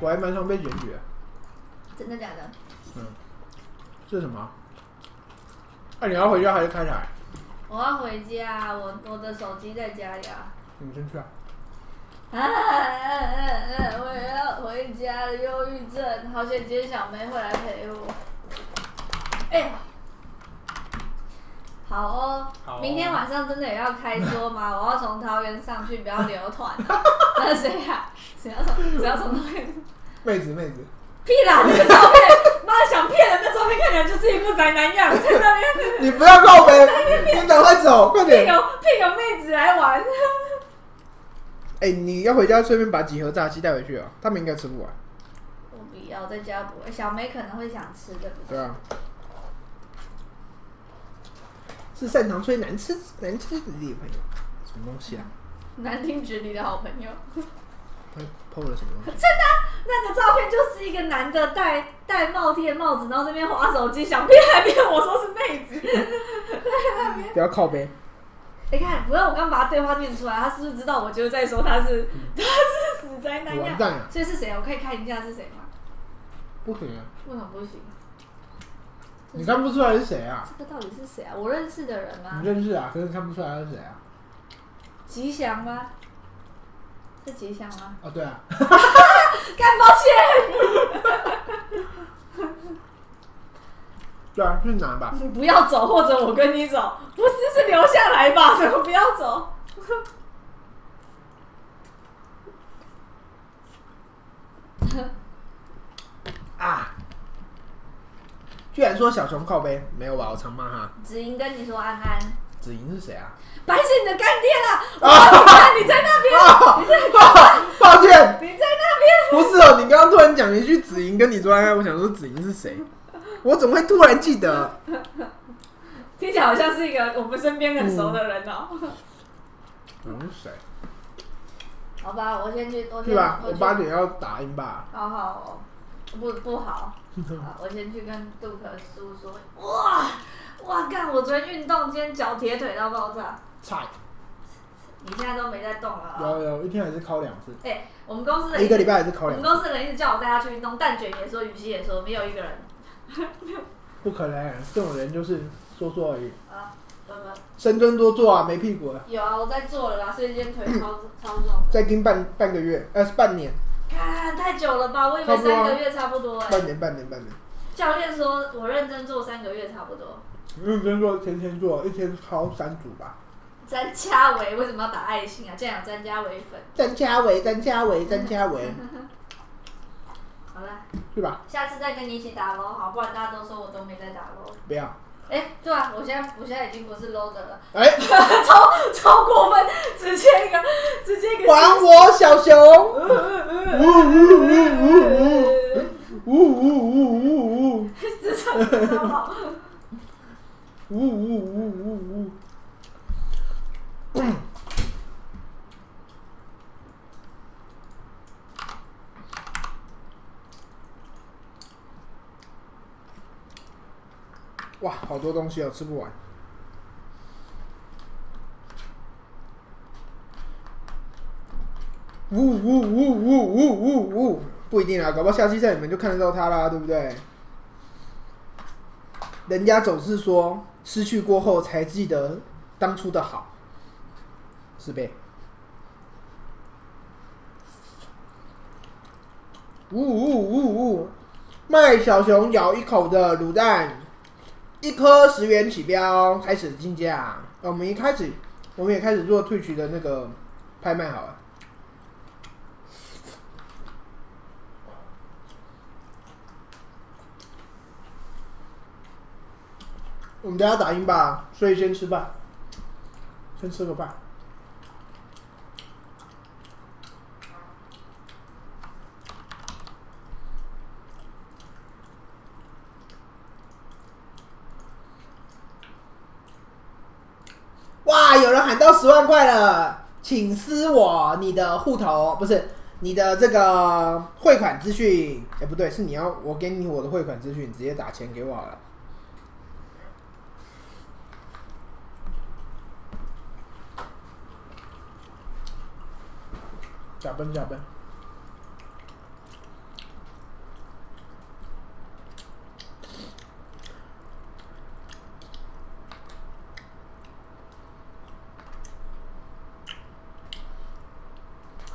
我还蛮常被检举。真的假的？嗯这是什么？那、你要回家还是开台？我要回家，我我的手机在家里啊。你先去啊。啊！我也要回家了，忧郁症。好险，今天小梅会来陪我。哎、好哦。好哦明天晚上真的也要开桌吗？我要从桃园上去，不要留团啊。那谁呀、谁要从谁要从桃园？妹子，妹子，屁啦！那个照片，妈想骗人的照片，看起来就是一副宅男样，在那边你不要告白，你赶快走，快点！骗有骗有妹子来玩。哎、你要回家顺便把几盒炸鸡带回去啊，他们应该吃不完。我不要，在家不会。小梅可能会想吃，对不对？对啊。是擅长吹难吃难吃的朋友，什么东西啊？难听局里的好朋友。他 PO 了什么东西？真的啊、那个照片就是一个男的戴戴帽的帽子，然后这边划手机，想骗还骗我说是妹子。不要靠背。你看，不要我刚把他对话念出来，他是不是知道我就是在说他是他是死宅男样？完蛋了所以是谁？我可以看一下是谁吗？不行啊！为什么不行？你看不出来是谁啊？这个到底是谁啊？我认识的人吗你？认识啊，可是看不出来他是谁啊？吉祥吗？是吉祥吗？哦，对啊，干，抱歉，对啊，去拿吧。你不要走，或者我跟你走，不是是留下来吧？怎么不要走？啊！居然说小熊靠背，没有吧？我常骂他。子莹跟你说安安，子莹是谁啊？白是你的干爹啦！啊，你看你在那边，啊！抱歉，你在那边。不是哦，你刚刚突然讲一句子莹跟你说安安，我想说子莹是谁？我怎么会突然记得？听起来好像是一个我们身边很熟的人哦、嗯，是谁？好吧，我先去，我先是吧？我八点要打音吧。好好哦，不不好，好我先去跟杜克叔说，哇哇干！我昨天运动，今天脚铁腿到爆炸。菜你现在都没在动了、哦。有有一天还是考两次，哎、我们公司的一个礼拜还是考两次，我们公司的人一直叫我带他去运动，蛋卷也说，雨熙也说，没有一个人 不可能，这种人就是说说而已。啊，深蹲多做啊，没屁股了，有啊，我在做了啦，所以今天腿超超重。再盯半半个月，呃，是半年，看太久了吧？我以为三个月差不多哎、半年，半年，半年。教练说我认真做三个月差不多。认真做，天天做，一天抄三组吧。詹家维为什么要打爱心啊？这样有詹家维粉。张家伟，张家伟，张家伟，好了，去吧？下次再跟你一起打喽，好，不然大家都说我都没在打喽。不要，哎、对啊，我现在我现在已经不是 loser 了，哎、超超过分，直接一个直接一个。还我小熊！呜呜呜呜呜呜呜呜呜呜职场。呜呜呜呜呜！哇，好多东西哦，吃不完。呜呜呜呜呜呜呜！不一定啊，搞不好下期赛你们就看得到他啦，对不对？人家总是说，失去过后才记得当初的好，是呗？呜呜呜呜！卖小熊咬一口的卤蛋，一颗十元起标，开始竞价。啊我们一开始，我们也开始做退取的那个拍卖好了。我们等下打印吧，所以先吃饭，先吃个饭。哇，有人喊到十万块了，请私我你的户头，不是你的这个汇款资讯。哎、不对，是你要我给你我的汇款资讯，直接打钱给我好了。加奔加奔。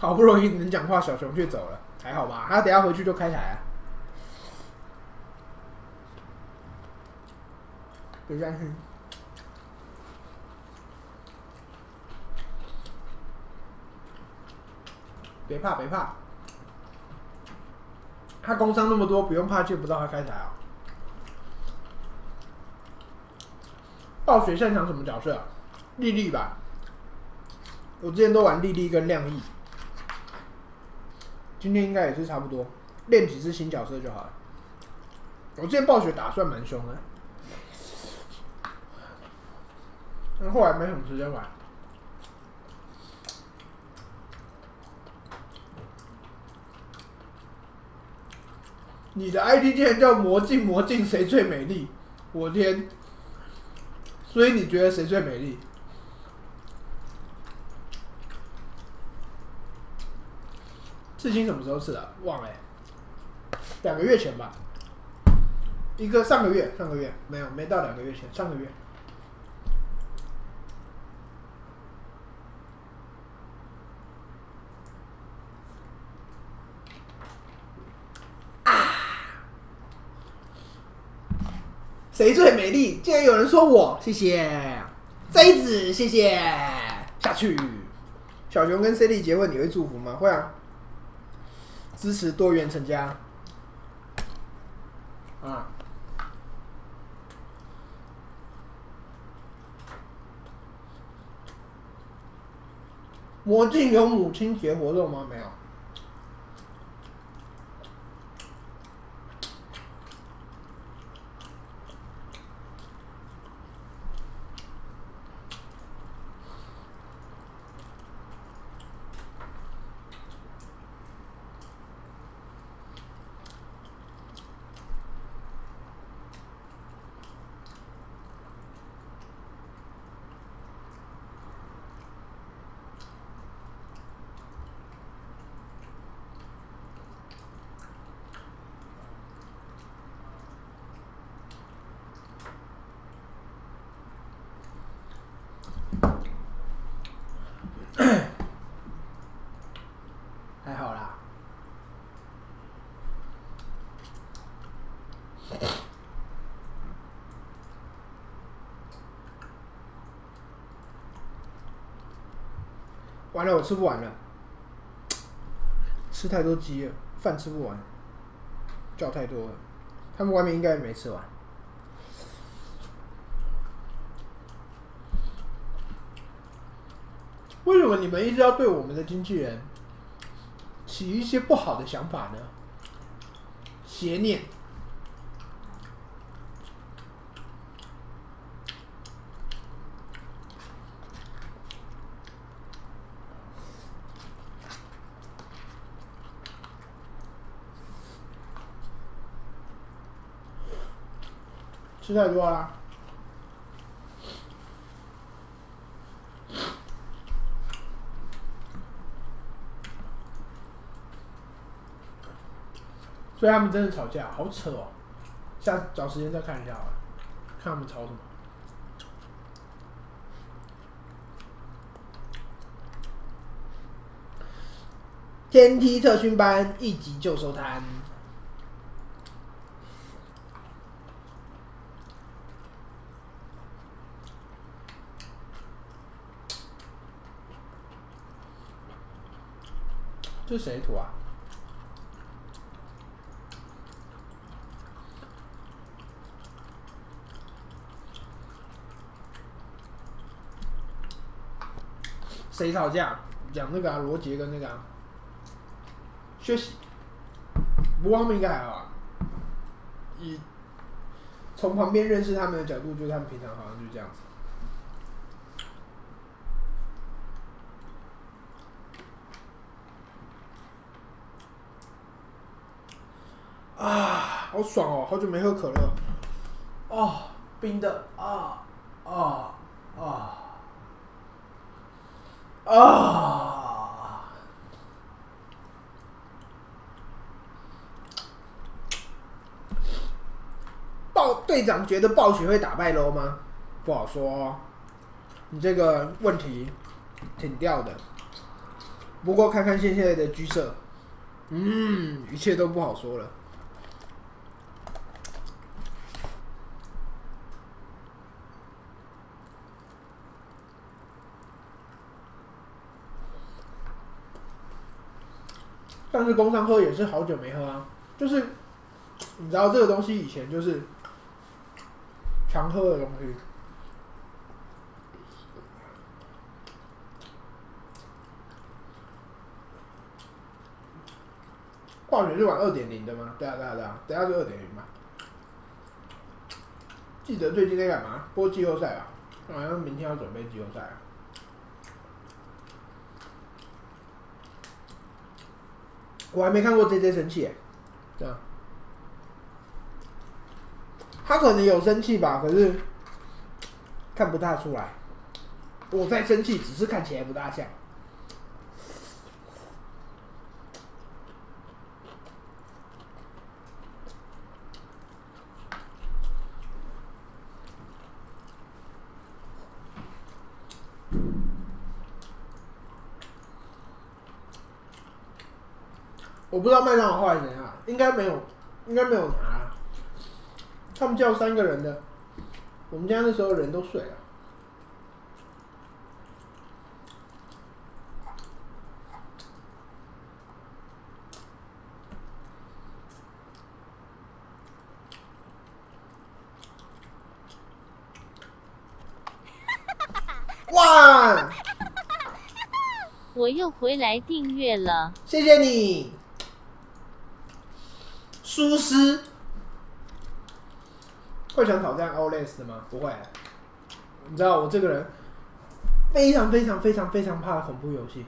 好不容易能讲话，小熊却走了，还好吧？他等下回去就开台啊。别担心。别怕，别怕。他工伤那么多，不用怕见不到他开台啊。暴雪擅长什么角色？丽丽吧。我之前都玩丽丽跟亮翼，今天应该也是差不多，练几只新角色就好了。我之前暴雪打算蛮凶的，但后来没什么时间玩。你的 ID 竟然叫魔镜魔镜，谁最美丽？我天！所以你觉得谁最美丽？至今什么时候刺的？忘了、两个月前吧。一个上个月，上个月没有，没到两个月前，上个月。啊谁最美丽？竟然有人说我，谢谢。这子，谢谢。下去。小熊跟 C 莉结婚，你会祝福吗？会啊。支持多元成家。啊。魔镜有母亲节活动吗？没有。还好啦。完了，我吃不完了，吃太多鸡了，饭吃不完，叫太多了。他们外面应该没吃完。为什么你们一直要对我们的经纪人起一些不好的想法呢？邪念。太多了！所以他们真的吵架，好扯哦！下次找时间再看一下吧，看他们吵什么。天梯特训班一集就收摊。这谁图啊？谁吵架？讲那个啊，罗杰跟那个啊，休息。不过他们应该还好啊。以从旁边认识他们的角度，就是他们平常好像就这样子。啊，好爽哦！好久没喝可乐。哦，冰的啊啊啊啊！暴队长觉得暴雪会打败 LO 吗？不好说、哦。你这个问题挺吊的。不过看看现在的居色，嗯，一切都不好说了。但是工商喝也是好久没喝啊，就是你知道这个东西以前就是常喝的东西。化学是玩二点零的吗？对啊对啊对啊，等下是二点零嘛。记得最近在干嘛？播季后赛啊，好像明天要准备季后赛啊。我还没看过 J J 生气，这样，他可能有生气吧，可是看不大出来。我在生气，只是看起来不大像。我不知道麦当劳后来怎样，应该没有，应该没有拿。他们叫三个人的，我们家那时候人都睡了。哇！我又回来订阅了，谢谢你。蛛丝，会想挑战 Outlast 吗？不会。你知道我这个人非常非常非常非常怕恐怖游戏，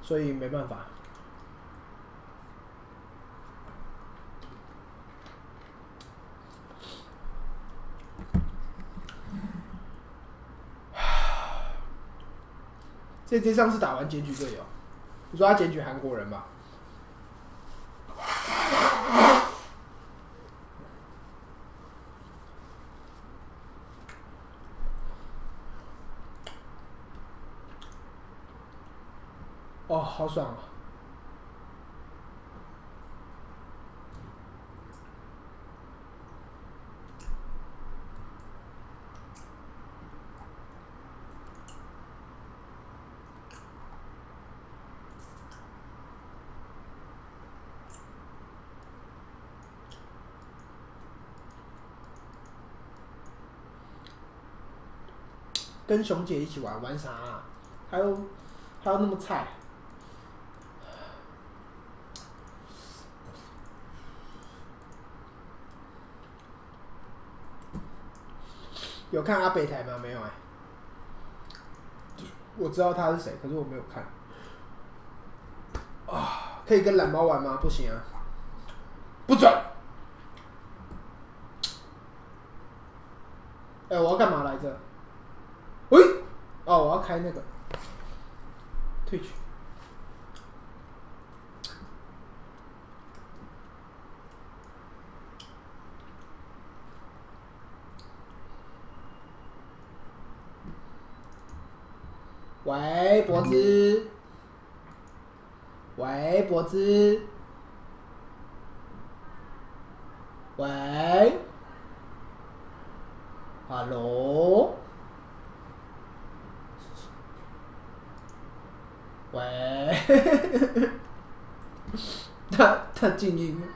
所以没办法。这这上次打完检举队友，你说他检举韩国人吧？哦，好爽啊！跟熊姐一起玩，玩啥、啊？还有还有那么菜？有看阿北台吗？没有哎、我知道他是谁，可是我没有看。啊，可以跟懒猫玩吗？不行啊，不准！哎、我要干嘛来着？喂，哦，我要开那个退去。喂，脖子。喂，脖子。喂。Hello。喂。他他静静的。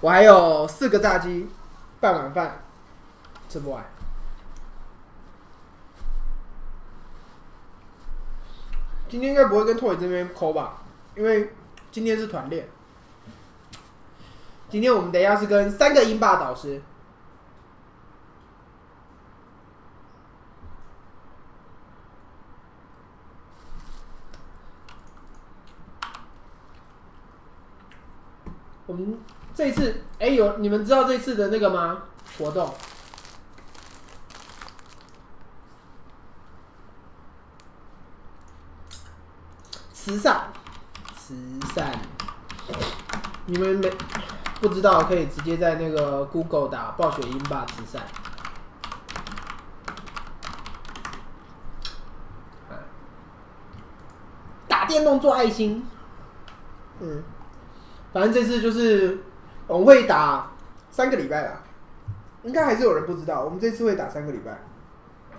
我还有四个炸鸡，半碗饭，吃不完。今天应该不会跟拓伟这边抠吧，因为今天是团练。今天我们等一下是跟三个英霸导师。我们这一次，有你们知道这次的那个吗？活动？慈善，慈善，你们没不知道可以直接在那个 Google 打暴雪英霸慈善。啊打电动做爱心，嗯，反正这次就是我们会打三个礼拜吧，应该还是有人不知道，我们这次会打三个礼拜，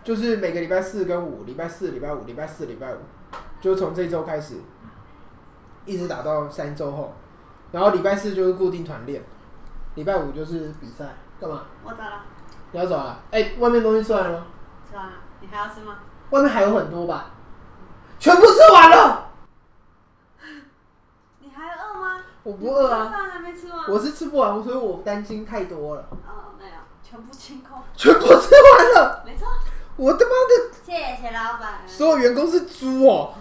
就是每个礼拜四跟五，礼拜四、礼拜五、礼拜四、礼拜五，就从这周开始，一直打到三周后，然后礼拜四就是固定团练，礼拜五就是比赛，干嘛？我走了，你要走了？哎、外面东西吃完了吗？吃完了，你还要吃吗？外面还有很多吧？全部吃完了，你还饿吗？我不饿啊，饭还没吃完。我是吃不完，所以我担心太多了，哦，没有，全部清空。全部吃完了，没错，我他妈的谢谢老板。所有员工是猪哦，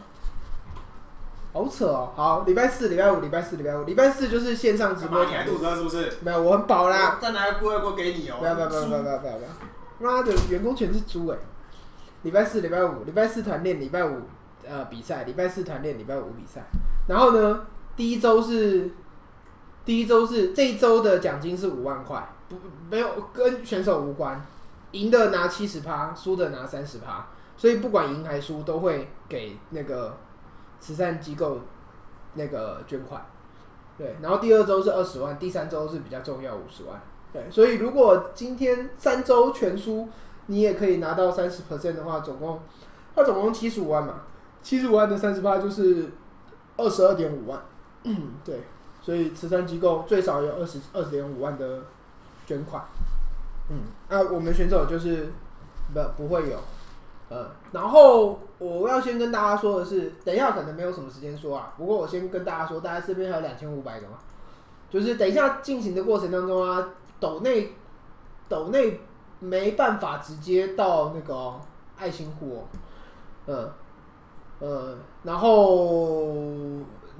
好扯哦。好，礼拜四、礼拜五、礼拜四、礼拜五，礼拜四就是线上直播嘛？你还肚子饿是不是？没有，我很饱啦。再拿个部位锅给你哦。不要不要不要不要不要不要！妈的，员工全是猪哎！礼拜四、礼拜五，礼拜四团练，礼拜五呃比赛，礼拜四团练，礼拜五比赛。然后呢，第一周是第一周是这一周的奖金是五万块，不没有跟选手无关，赢的拿七十趴，输的拿三十趴，所以不管赢还输都会给那个慈善机构那个捐款。对，然后第二周是二十万，第三周是比较重要五十万。对，所以如果今天三周全输，你也可以拿到三十 percent 的话，总共它总共七十五万嘛，七十五万的三十八就是二十二点五万。对，所以慈善机构最少有二十二十点五万的捐款。嗯，啊，我们选手就是不不会有，呃，然后我要先跟大家说的是，等一下可能没有什么时间说啊，不过我先跟大家说，大家这边还有两千五百个嘛，就是等一下进行的过程当中啊，斗内斗内没办法直接到那个爱心户哦，嗯呃，然后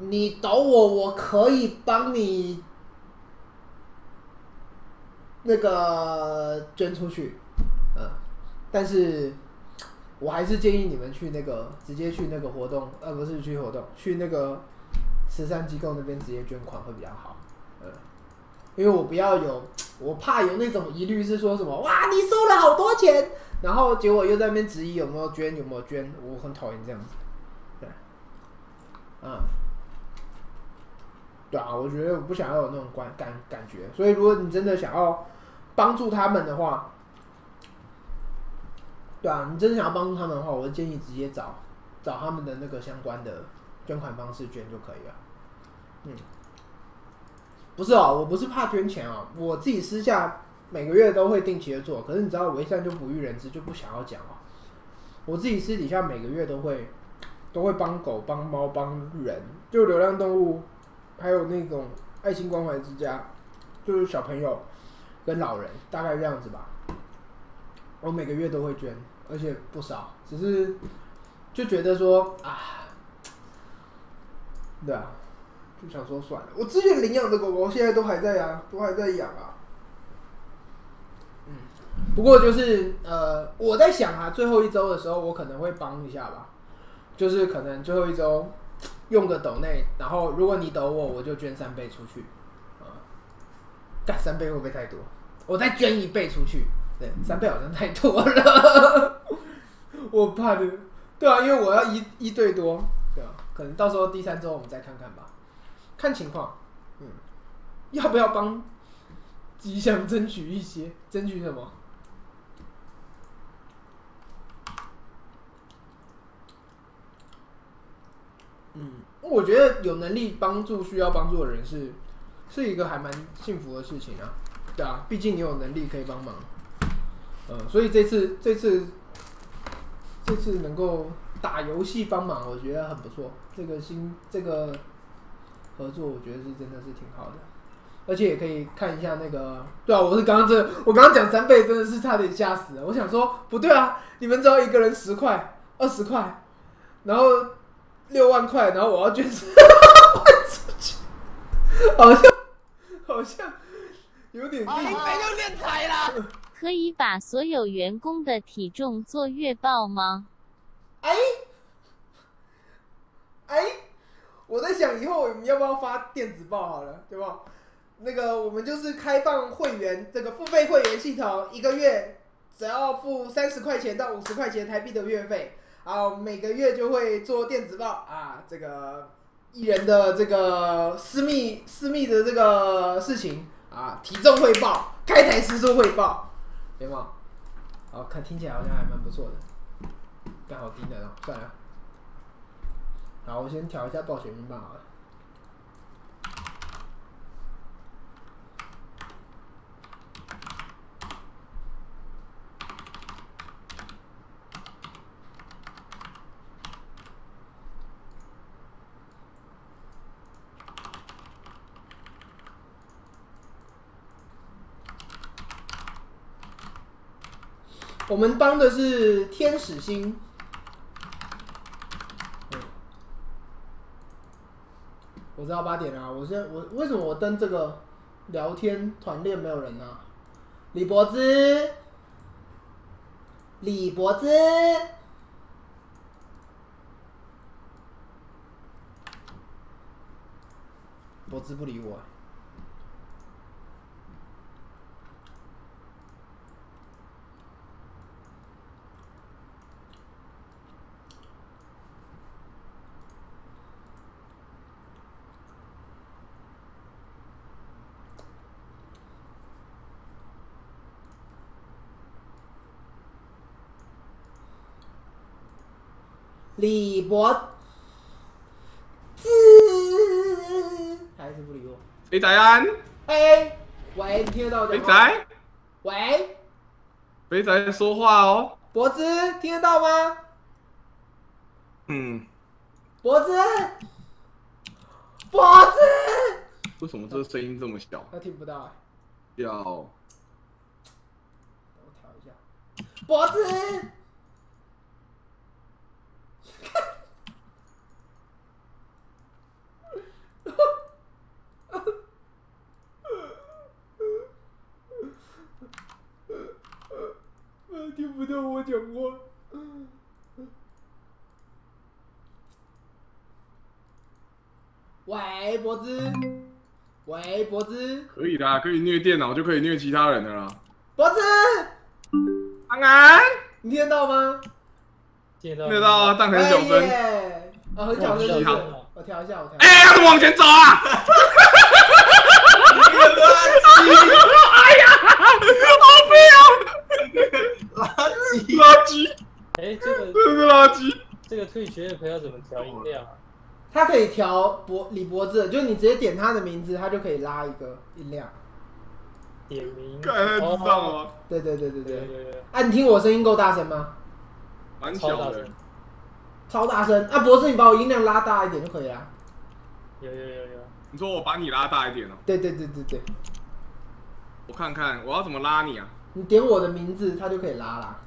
你抖我，我可以帮你那个捐出去，嗯，但是我还是建议你们去那个直接去那个活动，呃，不是去活动，去那个慈善机构那边直接捐款会比较好，嗯，因为我不要有，我怕有那种疑虑是说什么哇，你收了好多钱，然后结果又在那边质疑有没有捐，有没有捐，我很讨厌这样子，对，嗯。对啊，我觉得我不想要有那种感感感觉，所以如果你真的想要帮助他们的话，对啊，你真的想要帮助他们的话，我建议直接找找他们的那个相关的捐款方式捐就可以了。嗯，不是哦，我不是怕捐钱哦，我自己私下每个月都会定期的做，可是你知道我一向就不欲人知，就不想要讲哦。我自己私底下每个月都会都会帮狗、帮猫、帮人，就流浪动物，还有那种爱心关怀之家，就是小朋友跟老人，大概这样子吧。我每个月都会捐，而且不少，只是就觉得说啊，对啊，就想说算了。我之前领养的狗狗现在都还在啊，都还在养啊。嗯，不过就是呃，我在想啊，最后一周的时候，我可能会帮一下吧，就是可能最后一周用个抖内，然后如果你抖我，我就捐三倍出去。啊，干三倍会不会太多？我再捐一倍出去，对，三倍好像太多了，我怕的。对啊，因为我要一一对多，对啊，可能到时候第三周我们再看看吧，看情况。嗯，要不要帮吉祥争取一些？争取什么？嗯，我觉得有能力帮助需要帮助的人是是一个还蛮幸福的事情啊。对啊，毕竟你有能力可以帮忙。嗯，所以这次这次这次能够打游戏帮忙，我觉得很不错。这个新这个合作，我觉得是真的是挺好的，而且也可以看一下那个。对啊，我是刚刚这我刚刚讲三倍，真的是差点吓死了。我想说不对啊，你们只要一个人十块、二十块，然后六万块，然后我要捐出去，好像好像有点你没有练财啦！可以把所有员工的体重做月报吗？哎哎，我在想以后我们要不要发电子报好了，对吧？那个我们就是开放会员这个付费会员系统，一个月只要付三十块钱到五十块钱台币的月费，啊，每个月就会做电子报啊，这个艺人的这个私密私密的这个事情啊，体重汇报，开台时速汇报，有没有？好看，听起来好像还蛮不错的，刚好低能哦，算了。好，我先调一下暴雪音吧好了。我们帮的是天使星。我知道八点啊，我现在我为什么我登这个聊天团练没有人呢、李柏芝，李柏芝，柏芝不理我。李博芝还是不理我。肥仔安，哎，喂，你听得到我肥？仔，喂，肥仔说话哦。博子听得到吗？嗯，博子，博子，为什么这个声音这么小？他听不到、哎，要我调一下。博芝，听不到我讲话。喂，博子，喂，博子，可以啦，可以虐电脑就可以虐其他人的啦。博子，安安，你听得到吗？听得到但很小哎声。耶啊，很小声，我调一下，我调一哎、下。他们往前走啊！哎呀！垃圾，垃圾，哎，这个这是垃圾。这个退学的朋友怎么调音量啊？它可以调博李博志，就是你直接点他的名字，他就可以拉一个音量。点名，看他知道吗？对对对对对对。对对，啊，你听我声音够大声吗？蛮小的超大声，，超大声！啊，博士，你把我音量拉大一点就可以了。有有有有，你说我把你拉大一点哦、对对对对对，我看看我要怎么拉你啊？你点我的名字，它就可以拉啦。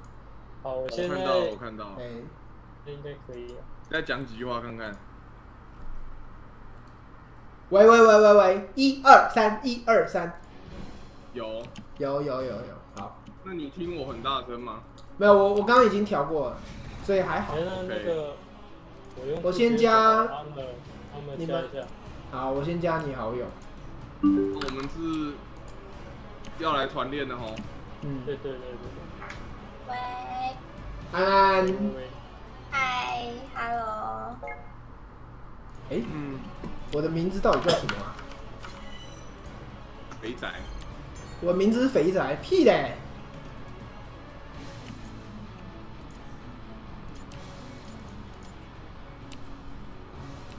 好，我我现在看到，我看到了哎，，应该可以了。再讲几句话看看。喂喂喂喂喂，一二三，一二三，有，有有有有，好，那你听我很大声吗？没有我我刚刚已经调过了，所以还好哎，。那那个我用我先加你们好，我先加你好友。我们是要来团练的吼。嗯，对对对对喂，安安，嗨，Hello，哎，嗯，我的名字到底叫什么啊？肥仔，我的名字是肥仔，屁嘞！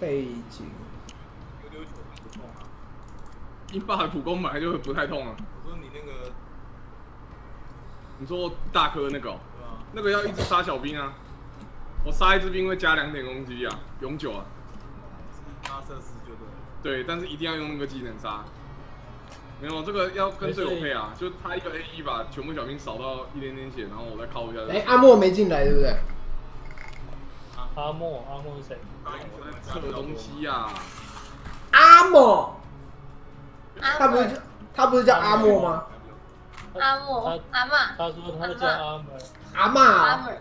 背景，溜溜球很不痛啊。英霸的普攻本来就不太痛啊。我说你那个，你说大颗那个？那个要一直杀小兵啊。我杀一只兵会加两点攻击啊，永久啊。对了。对，但是一定要用那个技能杀。没有，这个要跟队友配啊，就他一个 A 一把全部小兵扫到一点点血，然后我再靠一下。哎，阿莫没进来，对不对？阿莫阿莫是谁？我在测东西呀、阿莫，他不是叫他不是叫阿莫吗？阿莫他阿妈他说他叫阿门，阿嬷哦，阿妹，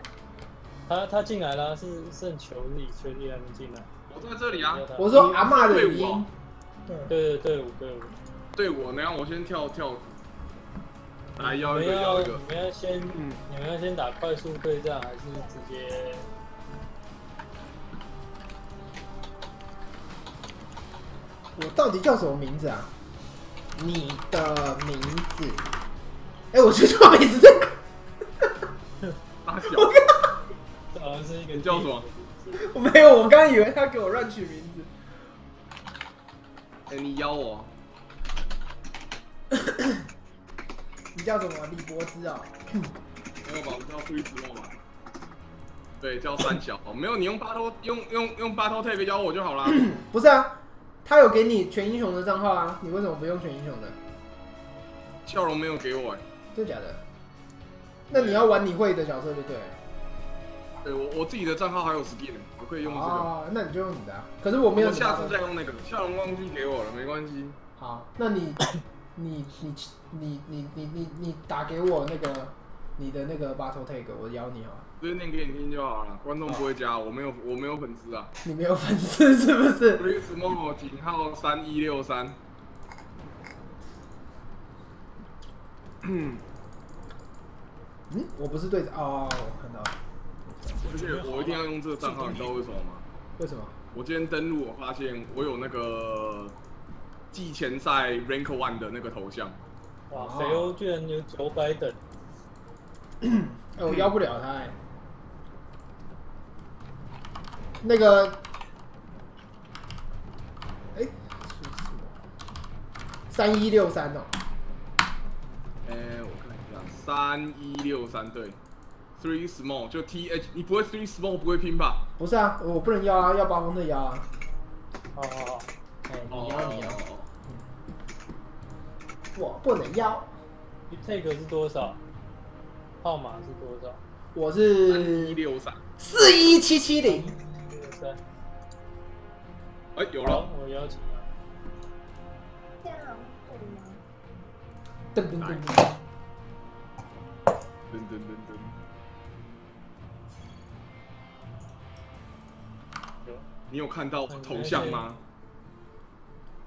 他他进来了，是剩球力，球力还没进来。我在这里啊。我说阿嬷的语队伍哦音。对对队伍队伍，对我，那样我先跳跳。来你要一个要一个，们要先嗯，你们要先打快速对战，还是直接？我到底叫什么名字啊？你的名字？哎、我就叫名字这个，大小，这好像是一个你叫什么？我没有，我刚刚以为他给我乱取名字。哎，你邀我，你叫什么？李柏芝啊。没有吧？我叫 Free Snow 吧。对，叫三小，没有你用八头用用用八头 tag 邀我就好啦。不是啊，他有给你全英雄的账号啊，你为什么不用全英雄的？笑容没有给我哎，真的假的？那你要玩你会的角色就对对我我自己的账号还有 speed 我可以用这个。啊那你就用你的啊。可是我没有下次再用那个下龙忘记给我了没关系。好那你 你你你你你你打给我那个你的那个 battletake 我邀你啊接念给你听就好了观众不会加我没有我没有粉丝啊。你没有粉丝是不是？Reasonmo 井号三一六三。嗯 嗯，我不是队长哦，我看到了。而且我一定要用这个账号，你知道为什么吗？为什么？我今天登录，我发现我有那个季前赛 Rank One 的那个头像。哇，哦肥欧居然有九百等，哎、我邀不了他哎、那个，哎、三一六三哦，哎、三一六三对，Three Small 就 T H，你不会 Three Small 不会拼吧？不是啊，我不能要啊，要八公的压啊。好好好，哎、你哦邀你压，我不能要。你 take 是多少？号码是多少？我是一六三，四一七七零。六三。哎，有好了，，我邀请了。这样对吗？噔噔噔噔，噔噔噔噔，你有看到头像吗？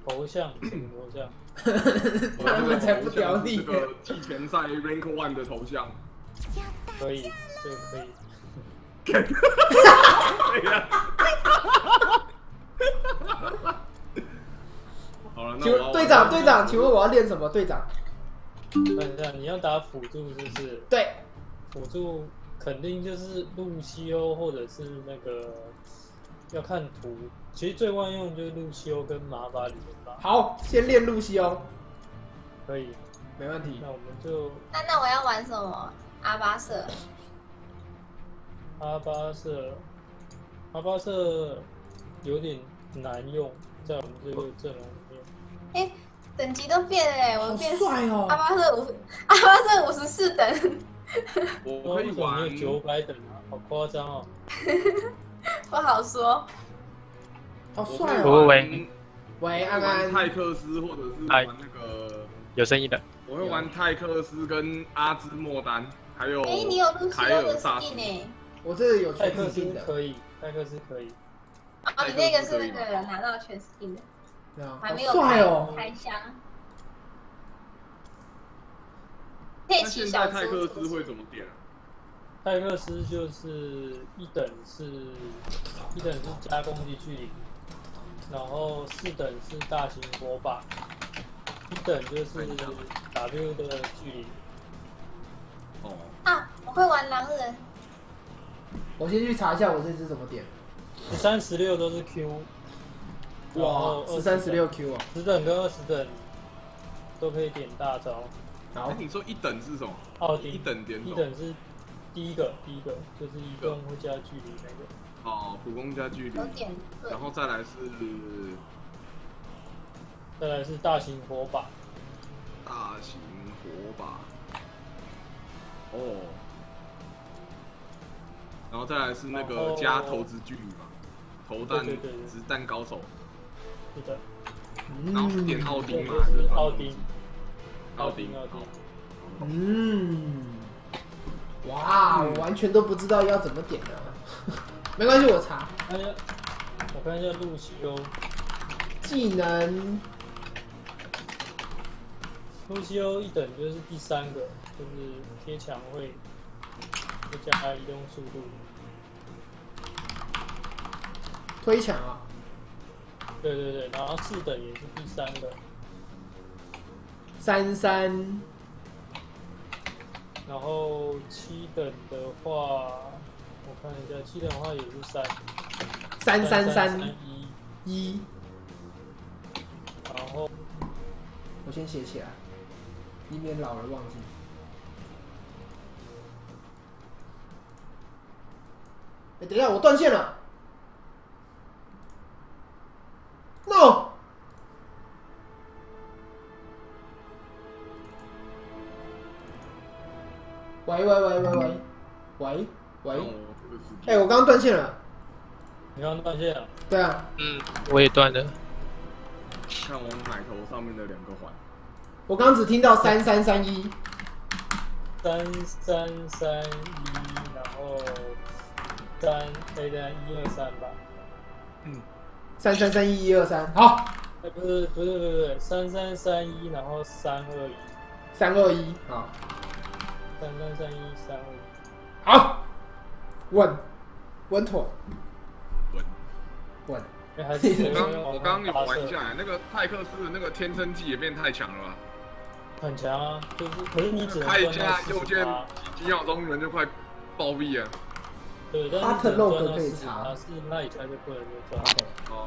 头像，头像？他们才不屌你这个季前赛 Rank One 的头像。可以，这个可以。对呀。好了，那请我队长队长，请问我要练什么？队长，等一下，你要打辅助是不是？对，辅助肯定就是露西欧或者是那个要看图，其实最万用就是露西欧跟马法里面吧。好，先练露西欧，可以，没问题那。我们就那那我要玩什么？阿巴瑟，阿巴瑟，阿巴瑟有点难用，在我们这个阵容里面。哎、等级都变了哎，我好变帅哦阿巴瑟五，阿巴瑟五十四等，我可以玩九百等啊？好夸张哦！不好说。好帅喂哦！喂喂，安玩安，泰克斯或者是玩那个，有声音的，我会玩泰克斯跟阿兹莫丹，还有哎、你有露西凯欧的尔萨斯 skin。呢？我这里有泰克斯可以，泰克斯可以。哦，你那个是那个拿到全 skin 的，对啊还没有开哦！开箱。那现在泰克斯会怎么点啊？泰克斯就是一等是，一等是加攻击距离，然后四等是大型火把，一等就是 W 的距离。哦，啊？我会玩狼人，我先去查一下我这只怎么点。十三、十六都是 Q，哇，十三十六 Q 啊。十等跟二十等都可以点大招。好哎，，你说一等是什么？奥丁一等点？一等是第一个，第一个就是移动会加距离那个。哦，普攻加距离有，点然。后再来是再来是大型火把，大型火把，哦，然后再来是那个加投掷距离嘛，投弹子弹高手，是的，嗯。然后是点奥丁嘛，就是奥丁，奥丁，奥丁。嗯，哇，我完全都不知道要怎么点的。没关系，我查。哎呀，我看一下路西欧，技能。路西欧一等就是第三个，就是贴墙会会加移动速度。推墙啊，对对对，然后四等也是第三个，三三。然后七等的话，我看一下，七等的话也是三。三三三。三一，一，然后我先写起来，以免老了忘记。哎、等一下，我断线了。No。喂喂喂喂喂喂喂！哎、间我刚刚断线了。你刚刚断线了，对啊，嗯，我也断了。看我奶头上面的两个环，我刚刚只听到三三三一。三三三一，然后三，哎，等一下一二三吧，三三三一一二三，好，哎，不是不是不是不是，三三三一，然后三二一，三二一，好，三三三一三二一，好，稳，稳妥，稳。稳，哎，还是我刚我刚有玩一下，下，那个泰克斯的那个天生技也变太强了吧？很强啊，就是可是你只能开一下右键几秒钟人就快暴毙了。对，但是 Hot log 可以查八，是那一下就不能就赚到。哦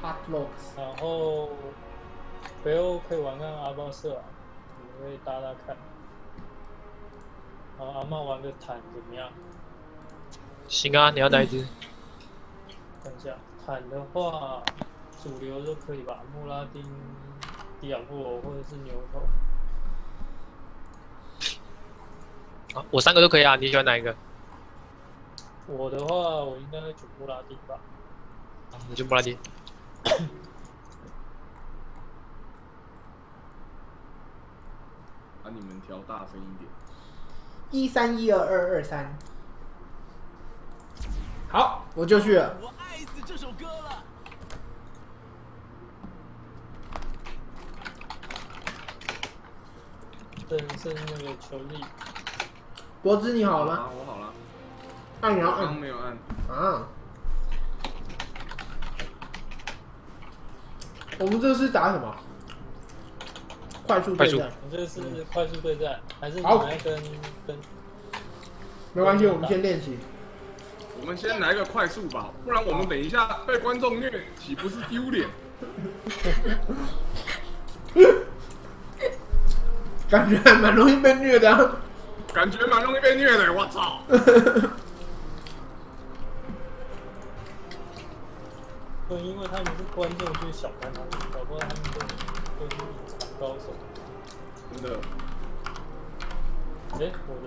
，hot locks，然后北欧可以玩看阿巴瑟啊，你们可以搭搭看。然后阿曼玩个坦怎么样？行啊，你要哪一只？看一下坦的话，主流都可以吧，穆拉丁、迪亚布罗或者是牛头。啊，我三个都可以啊，你喜欢哪一个？我的话，我应该会选布拉丁吧。啊我就穆拉丁。把你们调大声一点。一三一二二二三，好，我就去了。我爱死这首歌了。剩剩那个球力，脖子你好了吗？啊，我好了，按你要按没有按。啊。我们这是打什么？快速对战，你这是快速对战，还是你好们要跟跟？没关系，我们先练习。我们先来个快速吧，不然我们等一下被观众虐，岂不是丢脸？感觉还蛮容易被虐的、啊。感觉蛮容易被虐的，我操！对，因为他们是观众，就是小看他们，搞不好他们都都是隐藏高手。真的，哎，我的，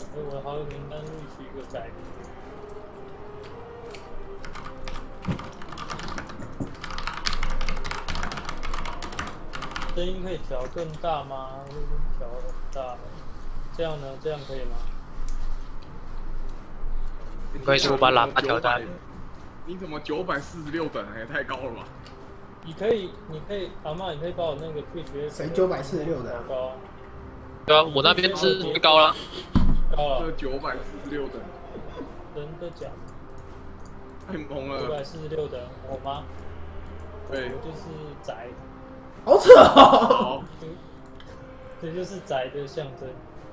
哎，我的好友名单录取一个仔，声音可以调更大吗？或者是调很大？这样呢？这样可以吗？没关系，我把喇叭调大。你怎么九百四十六等也太高了吧？你可以，你可以，阿妈，你可以把我那个 Twitch 谁946的啊高啊，对啊，我那边是最高了。高了，这九百四十六等真的假的？太猛了九百。四十六的，我吗？对我，就是宅，好扯哦！好，这就是宅的象征。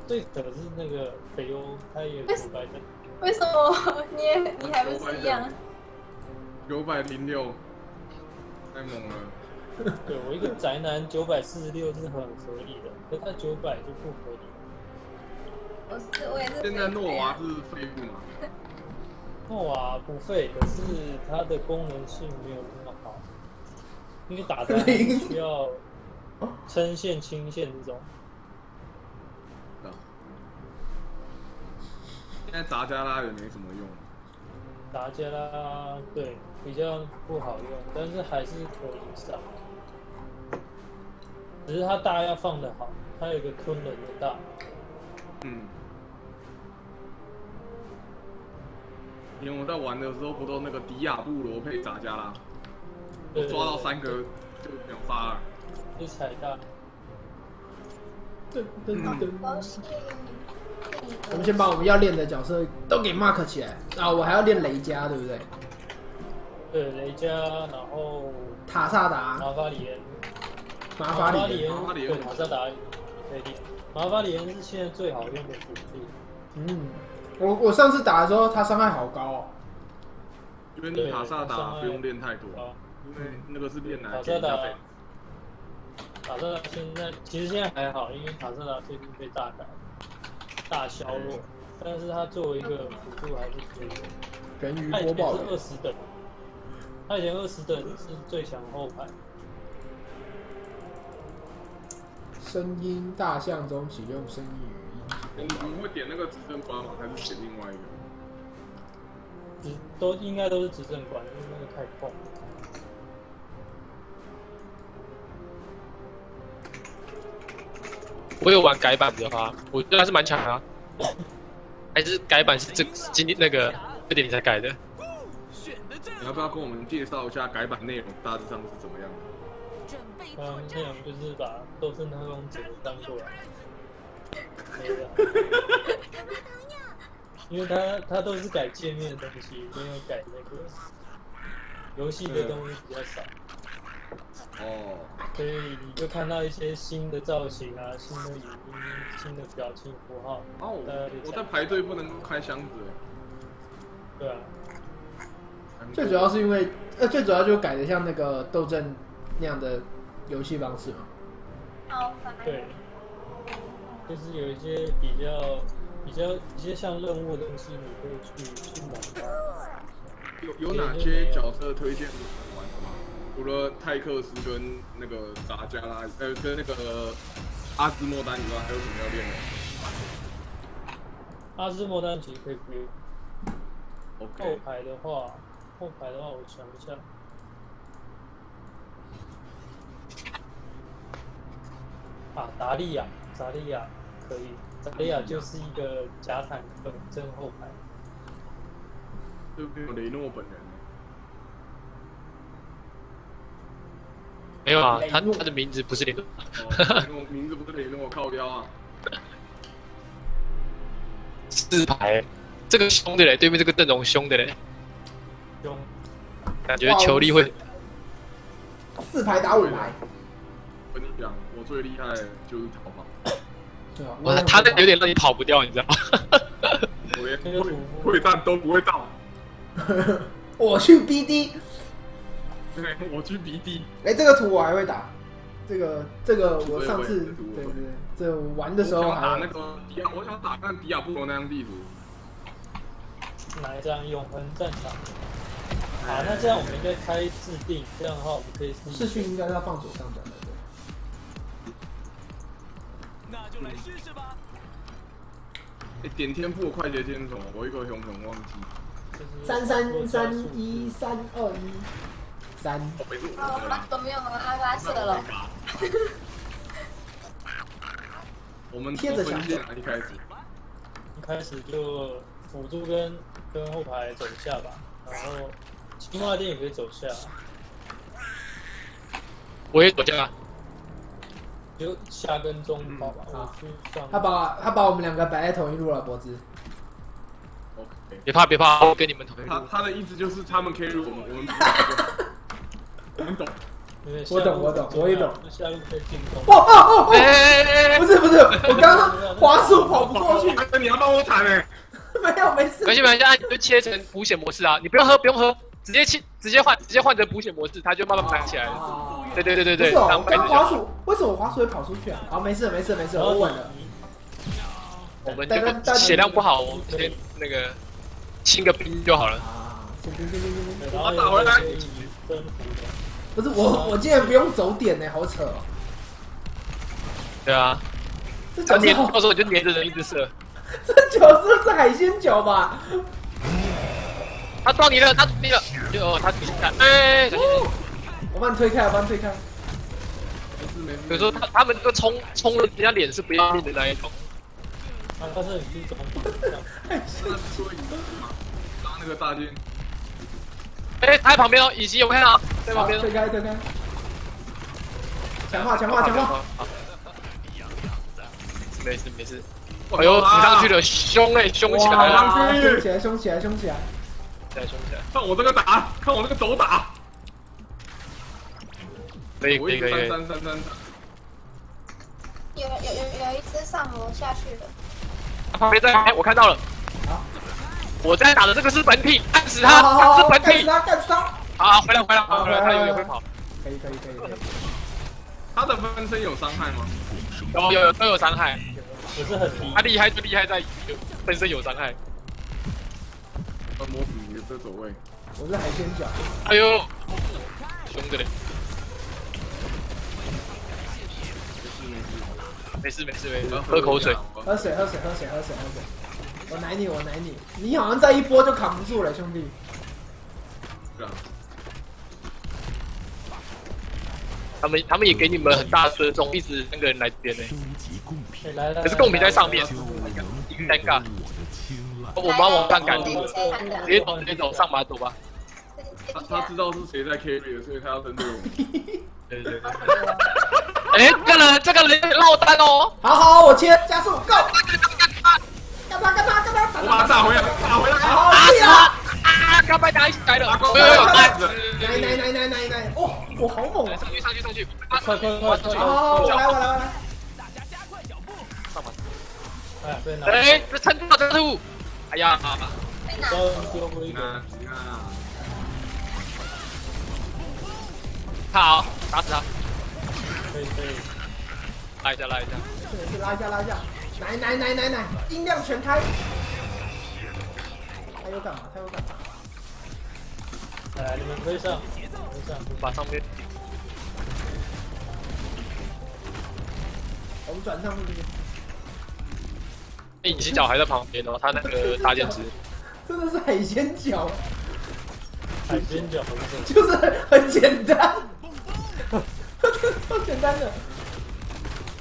最可是那个北欧，他也有九百的，为什么 你也你还不是一样？九百零六，太猛了。对我一个宅男九百四十六是很合理的，可他九百就不合理。我是我也是。现在诺娃是废物嘛？诺娃不废，可是它的功能性没有那么好，因为打单需要 撑线、清线这种。在杂加拉也没什么用。达加拉对比较不好用，但是还是可以上。只是它大要放的好，它有一个昆仑的大，嗯。以前我在玩的时候，不都那个迪亚布罗配杂加拉？我抓到三个就秒杀了。就踩大。噔噔噔恭喜！我们先把我们要练的角色都给 mark 起来啊！我还要练雷加，对不对？对，雷加，然后塔萨达、马法里恩，马法里里恩，马法里恩对，塔萨达可以练。马法里恩是现在最好用的辅助。嗯，我我上次打的时候，他伤害好高哦。因为你塔萨达不用练太多，啊，因为那个是练来塔萨达给人家背。，塔萨达现在其实现在还好，因为塔萨达最近被大改、大削弱，但是他作为一个辅助还是可以的。人鱼他以前是播报的二十等，他以前二十等是最强后排。声音大象中启用声音语你音。你会点那个执政官吗？还是点另外一个？只都应该都是执政官，因为那个太痛了。我有玩改版的话，我觉得还是蛮强的、啊。还是改版是这今天那个这点你才改的？你要不要跟我们介绍一下改版内容大致上是怎么样的？嗯，内容就是把斗争特工整个当过来，没有。因为它它都是改界面的东西，没有改那个游戏的东西比较少，哦，所以你就看到一些新的造型啊、新的语音、新的表情符号，哦，我在排队不能开箱子对啊，哎。最主要是因为，呃，最主要就改的像那个斗阵那样的游戏方式嘛。好。对，就是有一些比较比较一些像任务的东西，你可以去去玩它。有有哪些角色推荐？除了泰克斯跟那个达加拉，呃，跟那个阿兹莫丹以外，还有什么要练的阿兹莫丹其实可以不用。后？OK，排的话，后排的话，我想一下。啊，达利亚，达利亚可以，达利亚就是一个假坦克真后排。这边有雷诺本人。没有啊他他的名字不是雷诺名字不是雷诺，靠标啊。四排，这个凶的嘞，对面这个阵容凶的嘞，凶，感觉球力会四排打五排，跟你讲，我最厉害的就是逃跑，对啊，我，他那个有点让你跑不掉，你知道吗？我连会战都不会到。我去 BD，对，我去 BD。哎、这个图我还会打，这个这个我上次对对对，这我玩的时候我想打还那个迪亚，我想打看迪亚布罗那张地图。哪一张永恒战场？好，那这样我们应该开制定，这样的话我们可以视讯应该是要放左上角的，哎，点天赋的快捷键是什么？我一个熊熊忘记。就是三三三一三二一三，都没有啊，阿拉射了。我们贴着墙一开始。一开始就辅助跟跟后排走下吧，然后青蛙店也可以走下，我也走下，就下跟中跑吧。嗯我去上。他把他把我们两个摆在同一路了，脖子。别怕别怕，我跟你们同一他路。他的意思就是他们 carry 我们，我们 我们我懂我懂我也懂。下路可以进攻。哦哦哦哎哎哎哎哦！不是不是，我刚刚滑速跑不过去，哎，你要帮我弹哎！没有没事没。关系没关系，啊，你就切成补血模式啊，你不用喝不用喝，直接切直接换直接换成补血模式，它就慢慢弹起来了。啊对对对对对，不是哦，刚白就好。滑鼠，为什么我滑鼠会跑出去啊？好，没事没事没事，我稳了。我们但但就血量不好，我们先那个清个兵就好了。然后有可以征服的。不是我我竟然不用走点呢，好扯哦。对啊，这他黏，角色好到时候你就黏着人一直射。这角色是海鲜酒吧？他撞你了，他撞你了，就哦，他停下，哎，小心点我帮你推开，我帮你推开。没事没。有时候他他们都冲冲了人家脸是不要命的那一种。啊，他是很注重这样。那说你嘛，拉那个大剑，哎，他在旁边哦，以及有没有看到？在旁边哦。推开推开，强化强化强化，好。没事没事。哎呦，顶上去了，凶哎，凶起来了，凶起来凶起来凶起来，起来凶起来。看我这个打，看我这个走打，可以可以可以可以。直三三三三，有有有有一只上楼下去了，旁边在，哎，我看到了。好，我在打的这个是本体，干死好好他，他是，本体。干死他干死他，啊，回来回来好回来，他永远会跑。可以可以可以可以，他的分身有伤害吗？有有有都有伤害，不是很低他。厉害就厉害在有本身有伤害。走位，我是海鲜脚，哎呦，凶的嘞！没事没事没事，喝口水。喝水喝水喝水喝水喝水，我奶你我奶你，你好像再一波就扛不住了兄弟，他们他们也给你们很大的尊重，一直那个人来这边呢。哎来来，可是贡品在上面，尴尬。我们要往上赶，直谁看的？接走直接走上马走吧。他他知道是谁在 carry 的，所以他要针对我们。对对对。哎，这个人这个人落单哦。好好我切加速 go，干他干他干他，我把他打回来，打回来。好打死对啊他！啊，刚被打一起来了。没有没有，奶打奶奶奶奶奶，哦我好猛啊！上去上去上去，快快快快！好我来我来我来，哎，被拿。哎，这撑住了撑住！哎呀，被哪？都丢回一个。你看，好，打死他，可以可以。拉一下拉一下。拉一下拉一下，奶奶奶奶奶，音量全开，他又干嘛他又干嘛？来，你们推上，推上。把上面我们转上去，隐形脚还在旁边哦，他那个大剑值。真的是海鲜脚，海鲜脚。就是很简单，超简单的。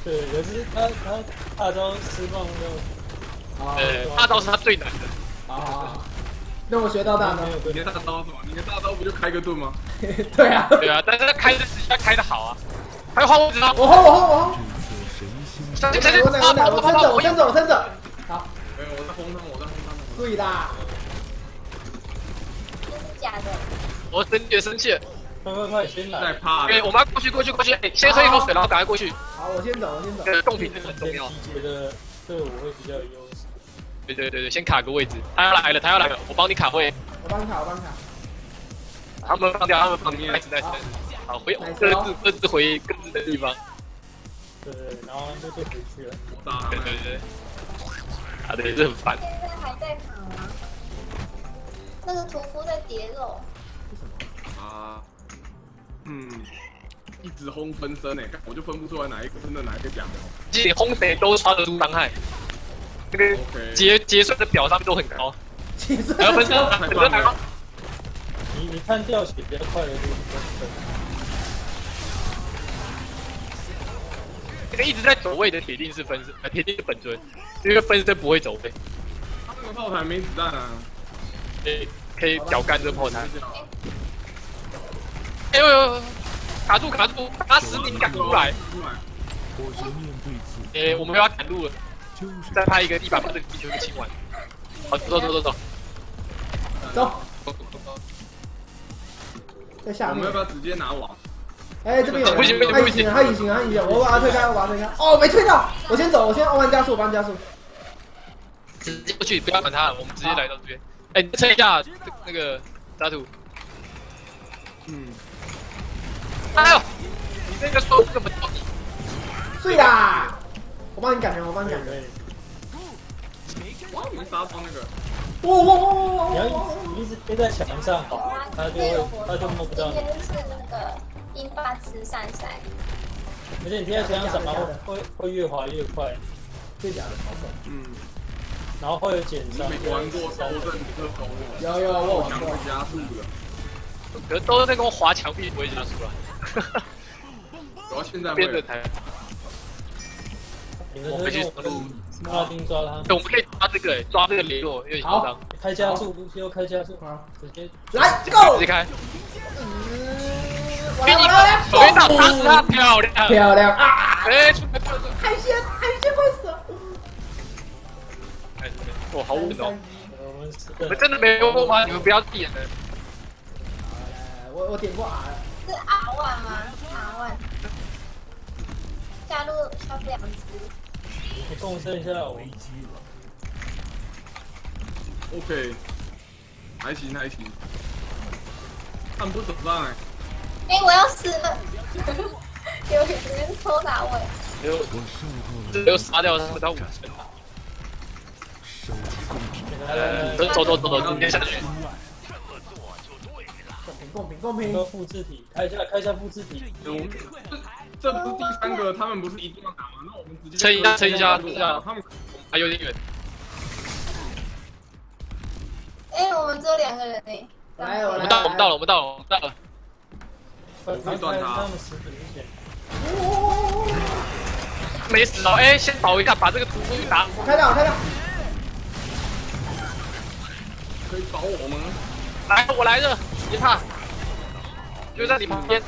对，可是他他大招释放的啊呃，大招是他最难的。啊，那我学到大招？没有你的大招是什么？你的大招不就开个盾吗？对啊，对啊，但是他开的时要开的好啊。还有换位置啊！我轰我轰我轰，上去上去我奶我奶我撑着我撑着我撑着，好，没有，我在轰他们，我在轰他们。对啦，这是假的。我生气了生气了。快快快，先在来。怕。哎，我们要过去过去过去，哎先喝一口水，然后赶快过去。好，我先走我先走这，个贡品真的很重要。觉得这个我会比较有优势。对对对对，先卡个位置。他要来了，他要来了，我帮你卡位。我帮你卡我帮你卡，他们放掉，他们放掉，一直在升。好，回各自各自回各自的地方。对对，然后就就回去了。打对对对。啊，对，这很烦。现在还在卡吗？那个屠夫在叠肉，啊，嗯，一直轰分身诶，我就分不出来哪一个真的，哪一个假的。你轰谁都刷得出伤害，那个结结算的表上面都很高。其实还有分身，分身来吗？你你看掉血比较快的就是分身。这个一直在走位的铁定是分身，呃，铁定是本尊，因为分身不会走位，他那个炮台没子弹啊。可以可以屌干这炮台。哎呦呦，卡住卡住，他死你敢出来！出来。哎，我们要赶路了，再拍一个地板把这个地球给清完。好，走走走走走。走，在下面我们要不。要直接拿网？哎，这边有人，不行不行不行他隐形，他隐形，他隐形，我把他推开，我把他推开。哦，没推到，我先走，我先按加速，我帮加速。直接过去，不要管他了，我们直接来到这边。哎，你测一下那个渣土。嗯，哎呦，你那个说根本到底！我帮你赶人，我帮你赶人。哇，你杀伤那个，哇哇哇哇你要哇！一一直贴在墙上跑，他就会他就摸不到你。今天是那个英霸慈善赛，而且你贴在墙上，然后会会越滑越快，最假的超猛。嗯，然后会有减伤。没玩过超正特工，有有我玩过。加速的。可能都是那种滑墙壁不会加速了。主要现在会边的台，我们那种拉丁抓他，对，我们可以抓这个，哎抓这个联络，有点嚣张。开加速，不需要开加速，啊，直接来 Go！直接开，嗯，我来我来我来，手边打打死他，漂亮，漂亮啊！哎，出来出来出来海鲜海鲜快死了！哎，我好稳哦，我们是你们真的没有过吗？你们不要点了，来我我点过 R 了，是 R 万吗？R 万，加入消费两只，你贡献一下我，OK，还行还行，看不怎么样哎。哎、我要死了！有人偷打我，没有，没有杀掉他们到五成，来来来，走走走走走，直接下去，公平公平公一个，复制体，开一下开一下复制体，我们这不是第三个，他们不是一定要打吗？那我们直接撑一下撑一下撑一下。他们。还有点远，哎、我们只有两个人哎、来我来，我们到我们到了我们到了我们到了，快快快，他。们死很明显，没死哦，哎，先保一下，把这个屠夫打，我开到我开到，可以保我们。来我来了，别怕，就在你旁边，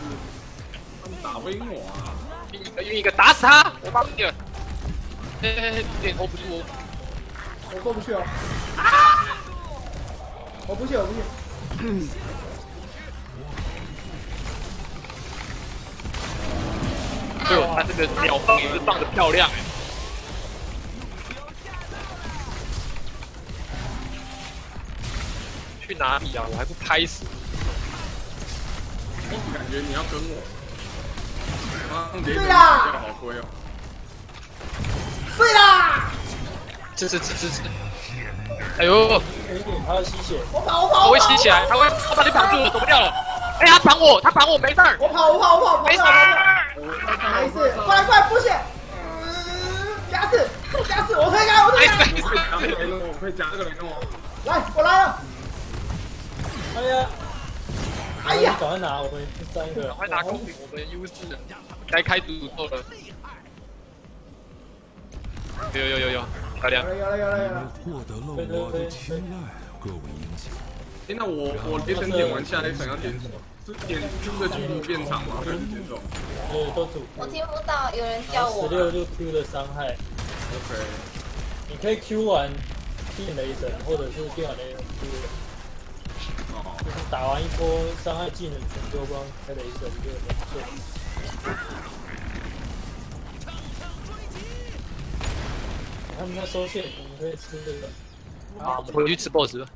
他们打不赢我啊！晕一个晕一个，打死他，我帮你了，哎哎哎，有点 hold 不住哦。我过不去哦。我不去我不去，对，他这个鸟放也是放的漂亮哎。去哪里啊？我还不拍死！感觉你要跟我。对啦好亏哦。碎啦！这这这这这！哎呦，他要吸血，我跑我跑，我会吸起来，他会，他把你绑住我，走不掉了。哎，他绑我，他绑我，没事儿，我跑我跑我跑，没事跑儿。没事，快快不血，嗯，加四加四，我推开我推开，没事加这个人我可以加这个人哦。来我来了，哎呀，哎呀，赶快拿，我们第三个赶，快拿公平，我们的优势，该开诅咒了。有有有有，漂亮有。了有了有了有了，获得了我的青睐，各位英雄。哎，那我我雷神点完下雷神要点什么？是点 Q 的距离变长吗？对，都主我听不到有人叫我十。六就 Q 的伤害，？OK，你可以 Q 完变雷神，或者是变完雷神 Q 的，就是打完一波伤害技能全丢光开雷神就很顺。他们在收线，我们可以吃这个。好，我们回去吃 BOSS 了。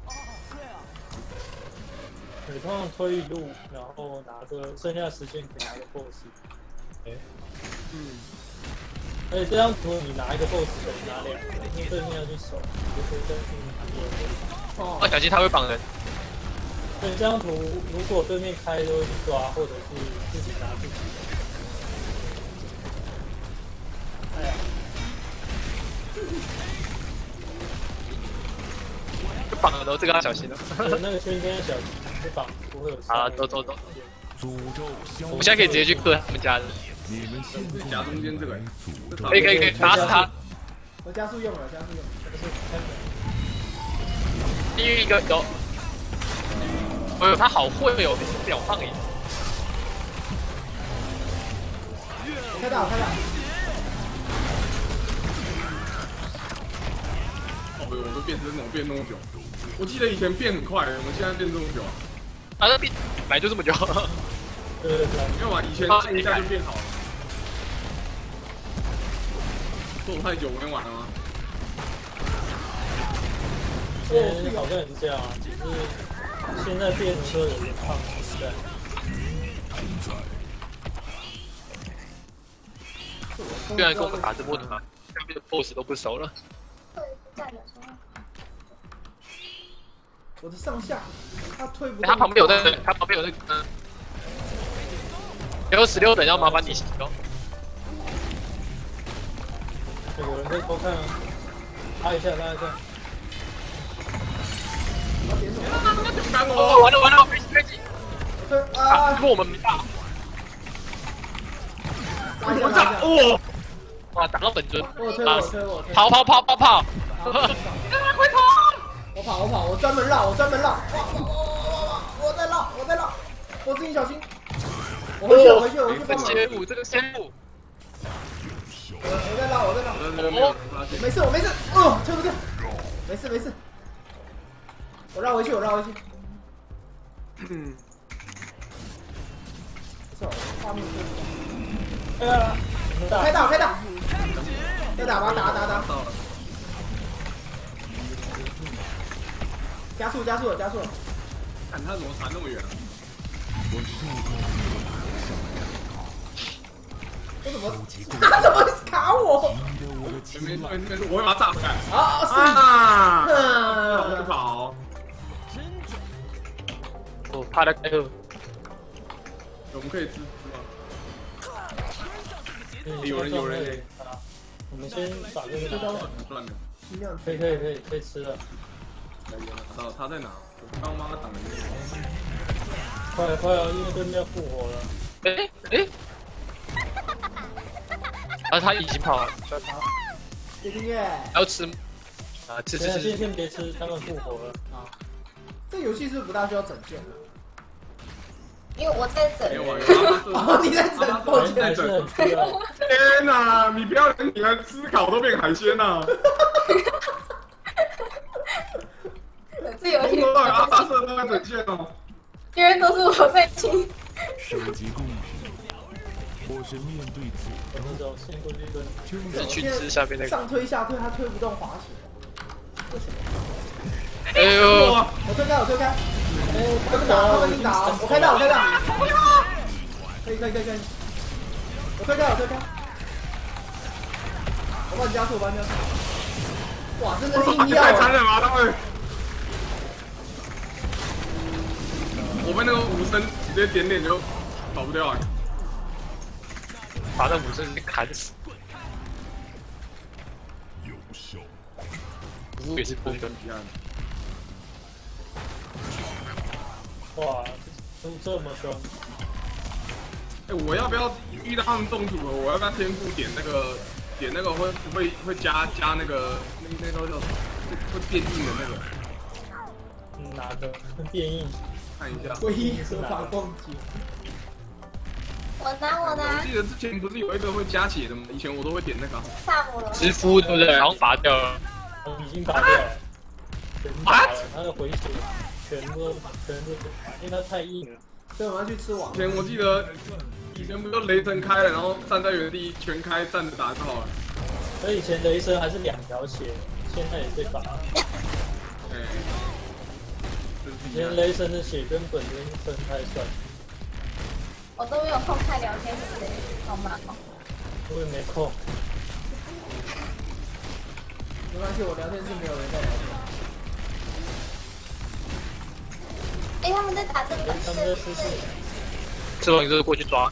你通常推一路，然后拿个剩下的时间可以拿个 BOSS。哎，嗯。而且这张图你拿一个 BOSS 可以拿两个，因为对面要去守，你就可以在对面拿两个。哦，小心他会绑人。所以这张图如果对面开都会去抓，或者是自己拿自己的。哎呀，就绑了，这个要小心了。那个圈圈要小心，这绑不会有伤。好，走走走。诅咒消我们现在可以直接去克他们家的。你们现在夹中间这个诅咒可以可以可以，打死他。我加速用了加速用了，地狱一个有。哎呦，他好会哦，秒放眼。我开大我开到，哦，我都变成怎么变那么久？我记得以前变很快，我们现在变这么久。啊，那变来就这么久。对对对，没有啊，以前进一下就变好了。做太久没玩了吗？以前好像也是这样啊，只是现在变车有点胖，实在。居然跟我们打这波的嘛，下面的 BOSS 都不熟了。我的上下他退不他旁边有那个，他旁边有那个。嗯有十六等，要麻烦你行哦。有人在偷看啊，拉一下，拉一下。哦，完了完了，飞机飞机！啊，啊不，过我们没打。拉一下拉一下，哦，哇，打到本尊。我推，我推我推，跑跑跑跑跑！我我跑我跑，我专门绕，我专门绕，哇哇哇哇哇！我在绕，我在绕，我自己小心。我回去，我回去，我回去帮忙。个，这个切入，我我在绕，我在绕。没。事，我没事。哦，退不退？没事没事。我绕回去，我绕回去。嗯，是哦，画面哎呀，很大开打开打，吗打吧，打打打，加速加速加速。看他怎么传那么远啊？我怎么他怎么卡我？我的没。没没没，我会把他炸开。啊是。啊！我嗯，跑，我怕他开二，我们可以吃吃吗？嗯有人有人我们先把这个拿下，算了，尽量可以可以可以可以吃了，来拿到他在哪？我刚帮他挡了一个。快了快啊，因为对面复活了，哎哎，啊，他已经跑了，谢音乐。要吃啊，吃吃吃先，先别吃，他们复活了啊，这游戏是不是不大需要整件的？因为我在整你在整，抱歉。还还是很需要，天哪！你不要连你的思考都变海鲜呐！这游戏阿巴瑟都在整线哦。因为都是我在清。收集贡品，我是面对诅我那种先过去跟是去吃下面那个，上推下推，他推不动滑雪。为什么？哎呦，我推开，我推开。他们打，他们已经打，我开到，我开到。可以，可以，可以，可以。我推开，我推开。我帮你加速，我帮你加速。哇，真的是硬要啊！太残忍了，他们。我被那个武僧直接点点就跑不掉哎。把那武僧给砍死，有效。也是崩的，遗憾。哇，都这么凶，哎，我要不要遇到他们动组合？我要不要天赋点那个点那个会会会加加那个那那个叫什么？会变硬的那个？嗯哪个变硬？看一下。唯一合法逛街。我拿我我拿记得之前不是有一个会加血的吗？以前我都会点那个啊。萨姆了，直敷对不对？然后拔掉了，我已经拔掉了，全打了，他的回血全都全都，因为它太硬了。所以我要去吃网以。前我记得以前不就雷神开了，然后站在原地全开站着打就好了。所以以前雷神还是两条血，现在也被拔。哎，真以前雷神的血跟本尊分开算，我都没有空看聊天室，好忙哦。我也没空。没关系，我聊天室没有人在聊天。哎，他们在打这个他们在试试，吃完之后过去抓，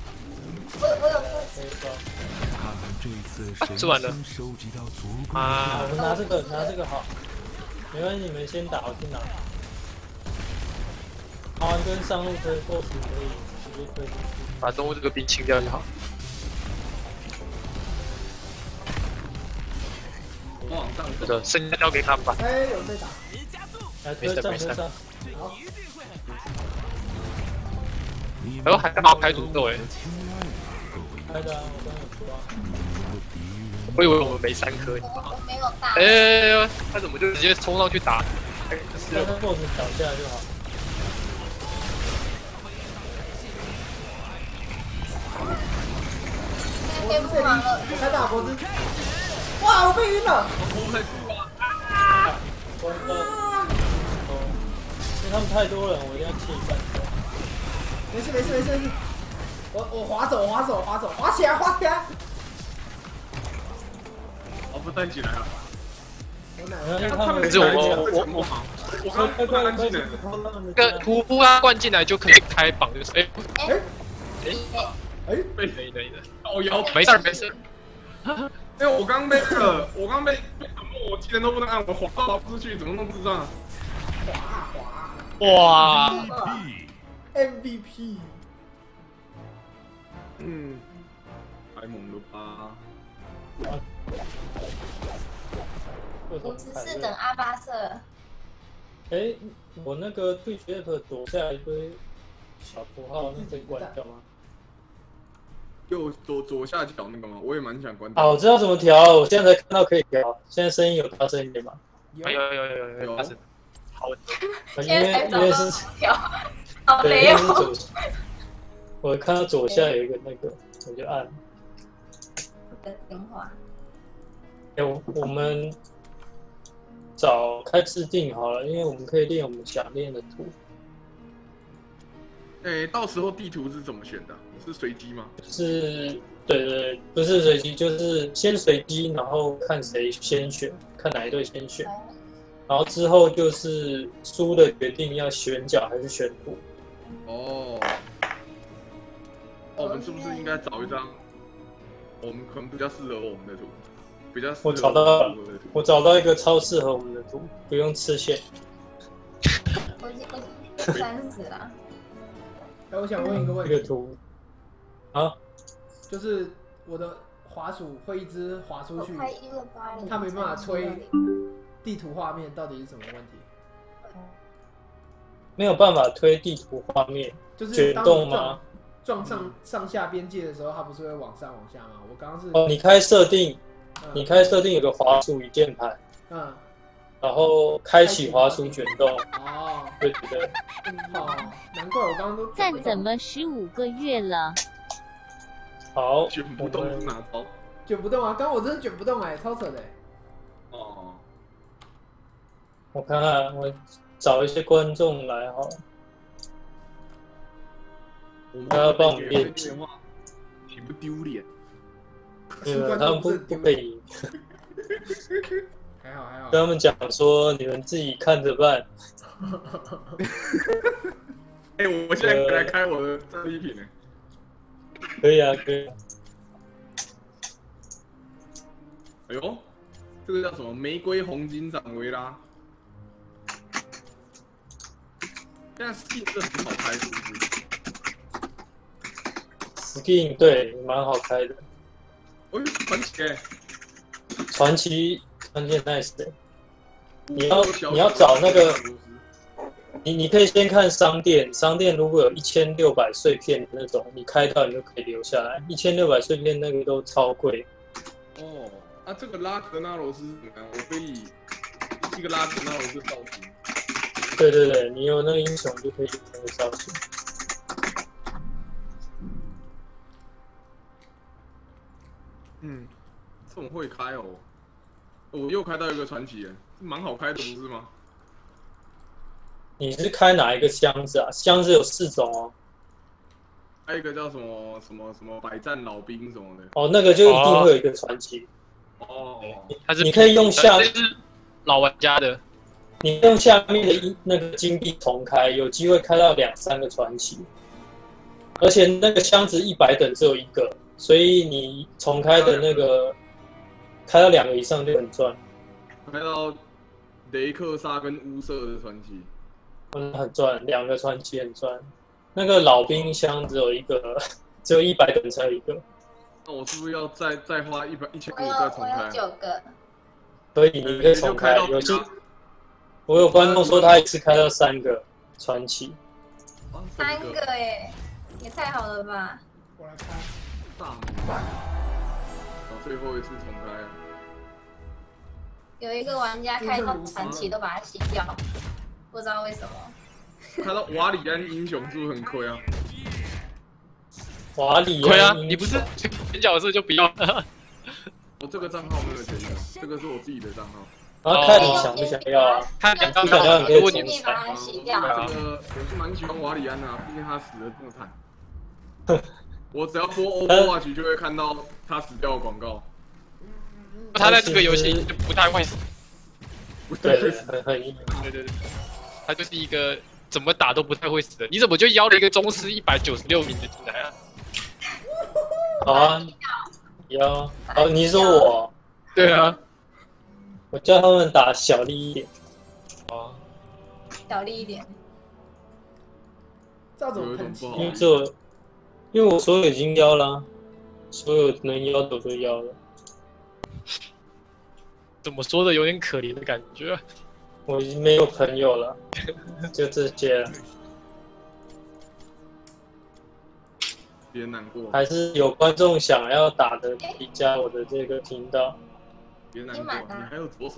我我有个可以抓。他们这次神吃完了啊我们拿这个，拿这个好，没关系，你们先打，我去拿。拿完跟上路推 BOSS 可以直接推进去。把中路这个兵清掉就好。我往上走。是的，剩下交给他们吧。哎，有在打。来推上推上，好，你哎呦还干嘛开诅咒哎青睐各位开的啊，我以为我们没三颗，你知道吗？我我没有大哎、，他怎么就直接冲上去打？哎，是让 BOSS 倒下就好。脖子这里，天不忙了，我开大脖子。哇，我被晕了。我很酷啊！关到哦，因为他们太多了，我一定要切一半。没事没事没事。我我滑走滑走滑走滑起来滑起来。我不站起来了。我奶然后因为他们他们可是我我我我，我刚快快快突然安静了。那个屠夫啊，灌进来就可以开榜，就是哎哎哎，哎，被可以可以的，哦摇，没事儿没事儿。因为我刚被那个，我刚被被怎么我技能都不能按，我滑滑不出去，怎么弄智障？滑哇，MVP。嗯，太猛了吧！五十四等阿巴瑟，哎，我那个对决 app 左下一堆小符号，那可以关掉吗？右左左下角那个吗？我也蛮想关啊，我知道怎么调，我现在才看到可以调。现在声音有大声一点吗？有有有有有有，大声，好，因现在才找到为因为是调，好对，累因为是哦。左，我看到左下有一个那个，我就按。我的电话，哎，我我们找开制定好了，因为我们可以练我们想练的图。哎、到时候地图是怎么选的？是随机吗？是，对对对，不是随机，就是先随机，然后看谁先选，看哪一队先选，然后之后就是输的决定要选角还是选图。哦，哦我们是不是应该找一张我们可能比较适合我们的图？比较适合我找到我们的图。我找到一个超适合我们的图，不用吃线。我已经我已经三十了，哎，我想问一个问题，这个图啊，就是我的滑鼠会一直滑出去，它没办法推地图画面，到底是什么问题？没有办法推地图画面，就是卷动吗撞？上上下边界的时候，它不是会往上往下吗？我刚刚是哦，你开设定，嗯你开设定有个滑鼠与键盘，嗯然后开启滑鼠卷动，哦对对对。哦，难怪我刚刚都赞怎么十五个月了？好，卷不动是哪招？卷不动啊！刚刚我真的卷不动哎，超扯的哎。哦，我看看，我找一些观众来好了。我们他要帮我们给练电话，岂不丢脸？对吧？他们不不可以还好还好。跟他们讲说，你们自己看着办。哎、我现在来开我的战利品呢。可以啊，可以啊。哎呦，这个叫什么？玫瑰红金掌维拉。现在 Steam 这很好开，是不是？Skin 对，蛮好开的。哦，传奇哎，传奇，传奇 nice 的。你你要你要找那个，你你可以先看商店，商店如果有一千六百碎片的那种，你开到你就可以留下来。一千六百碎片那个都超贵。哦，啊，这个拉格纳罗斯怎么样？我可以一个拉格纳罗斯造型。对对对，你有那个英雄就可以用那个消息。嗯，这么会开哦！我又开到一个传奇哎，蛮好开的，不是吗？你是开哪一个箱子啊？箱子有四种哦。还有一个叫什么什么什么百战老兵什么的。哦，那个就一定会有一个传奇。哦，你可以用下是老玩家的，你用下面的一那个金币重开，有机会开到两三个传奇。而且那个箱子一百等只有一个，所以你重开的那个开到两个以上就很赚，开到雷克萨跟乌瑟的传奇。嗯，很赚，两个传奇很赚。那个老兵箱只有一个，只有一百等才有一个，那我是不是要再再花一百一千五再重开我有？九个，所以你可以重开。有些我有观众说他一次开到三个传奇，三个耶，也太好了吧！我来开。大魔然后最后一次重开啊。有一个玩家开到传奇都把它洗掉，不知道为什么。开到瓦里安英雄是不是很亏啊？瓦里亏啊！你不是前角色就不要了，我这个账号没有钱的，这个是我自己的账号。然后看你想不想要啊？看两张你想要你可以如果你重你把它洗掉，这个我是蛮喜欢瓦里安的、啊，毕竟他死的这么惨。我只要播 Overwatch 就会看到他死掉的广告。他在这个游戏就不太会死，对，很很硬。对对对，他就是一个怎么打都不太会死的。你怎么就邀了一个宗师一百九十六名的进来啊？好啊，邀哦，你说我？对啊，我叫他们打小力一点。啊，小力一点。这怎么喷漆因为这，因为我所有已经邀了啊，所有能邀的我都邀了。怎么说的有点可怜的感觉。我已经没有朋友了，就这些了。别难过，还是有观众想要打的，可以加我的这个频道。别难过，你还有左手。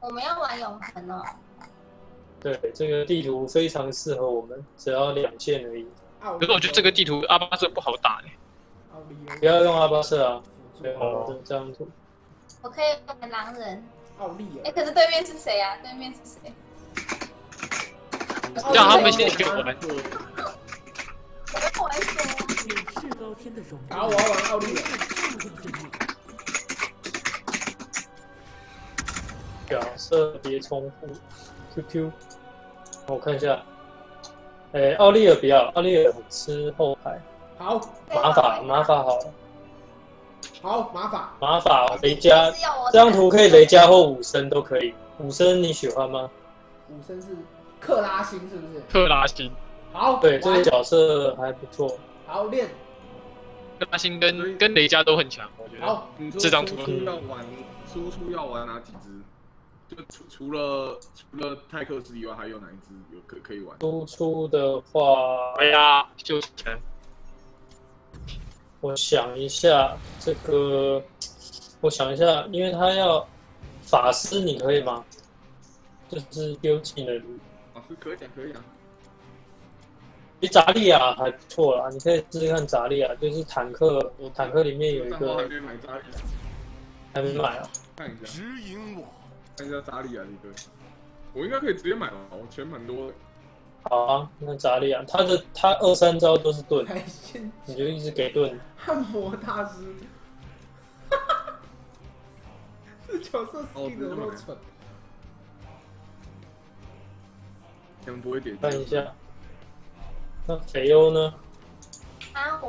我们要玩永恒哦。对，这个地图非常适合我们，只要两件而已。可是我觉得这个地图阿巴瑟不好打哎。不要用阿巴瑟啊，对，哦，这样子。我可以玩狼人。奥利哎，可是对面是谁啊？对面是谁？让他们先选我们。我玩什么？好，我要玩奥利尔。角色别重复，QQ。我看一下，哎，奥利尔不要，奥利尔吃后排。好，马法马法好。好，马法马法雷加，这张图可以雷加或五升都可以。五升你喜欢吗？五升是克拉星是不是？克拉星。好，对，这个角色还不错。好练。克拉星跟跟雷加都很强，我觉得。好，这张图要玩输出要玩哪几只？就除除了除了泰克斯以外，还有哪一只有可可以玩？输出的话，哎呀，就全。我想一下，这个，我想一下，因为他要法师，你可以吗？就是丢技能。法师可以啊，可以啊。比扎利亚还不错啦，你可以试试看扎利亚，就是坦克，我坦克里面有一个。还没买扎利亚。还没买啊？看一下。指引我。看一下扎里亚一个，我应该可以直接买了，我钱蛮多的。好啊，那扎利亚，他的他二三招都是盾，你就一直给盾。按摩大师，这角色死的那么蠢。先不会点。看一下，那肥优呢？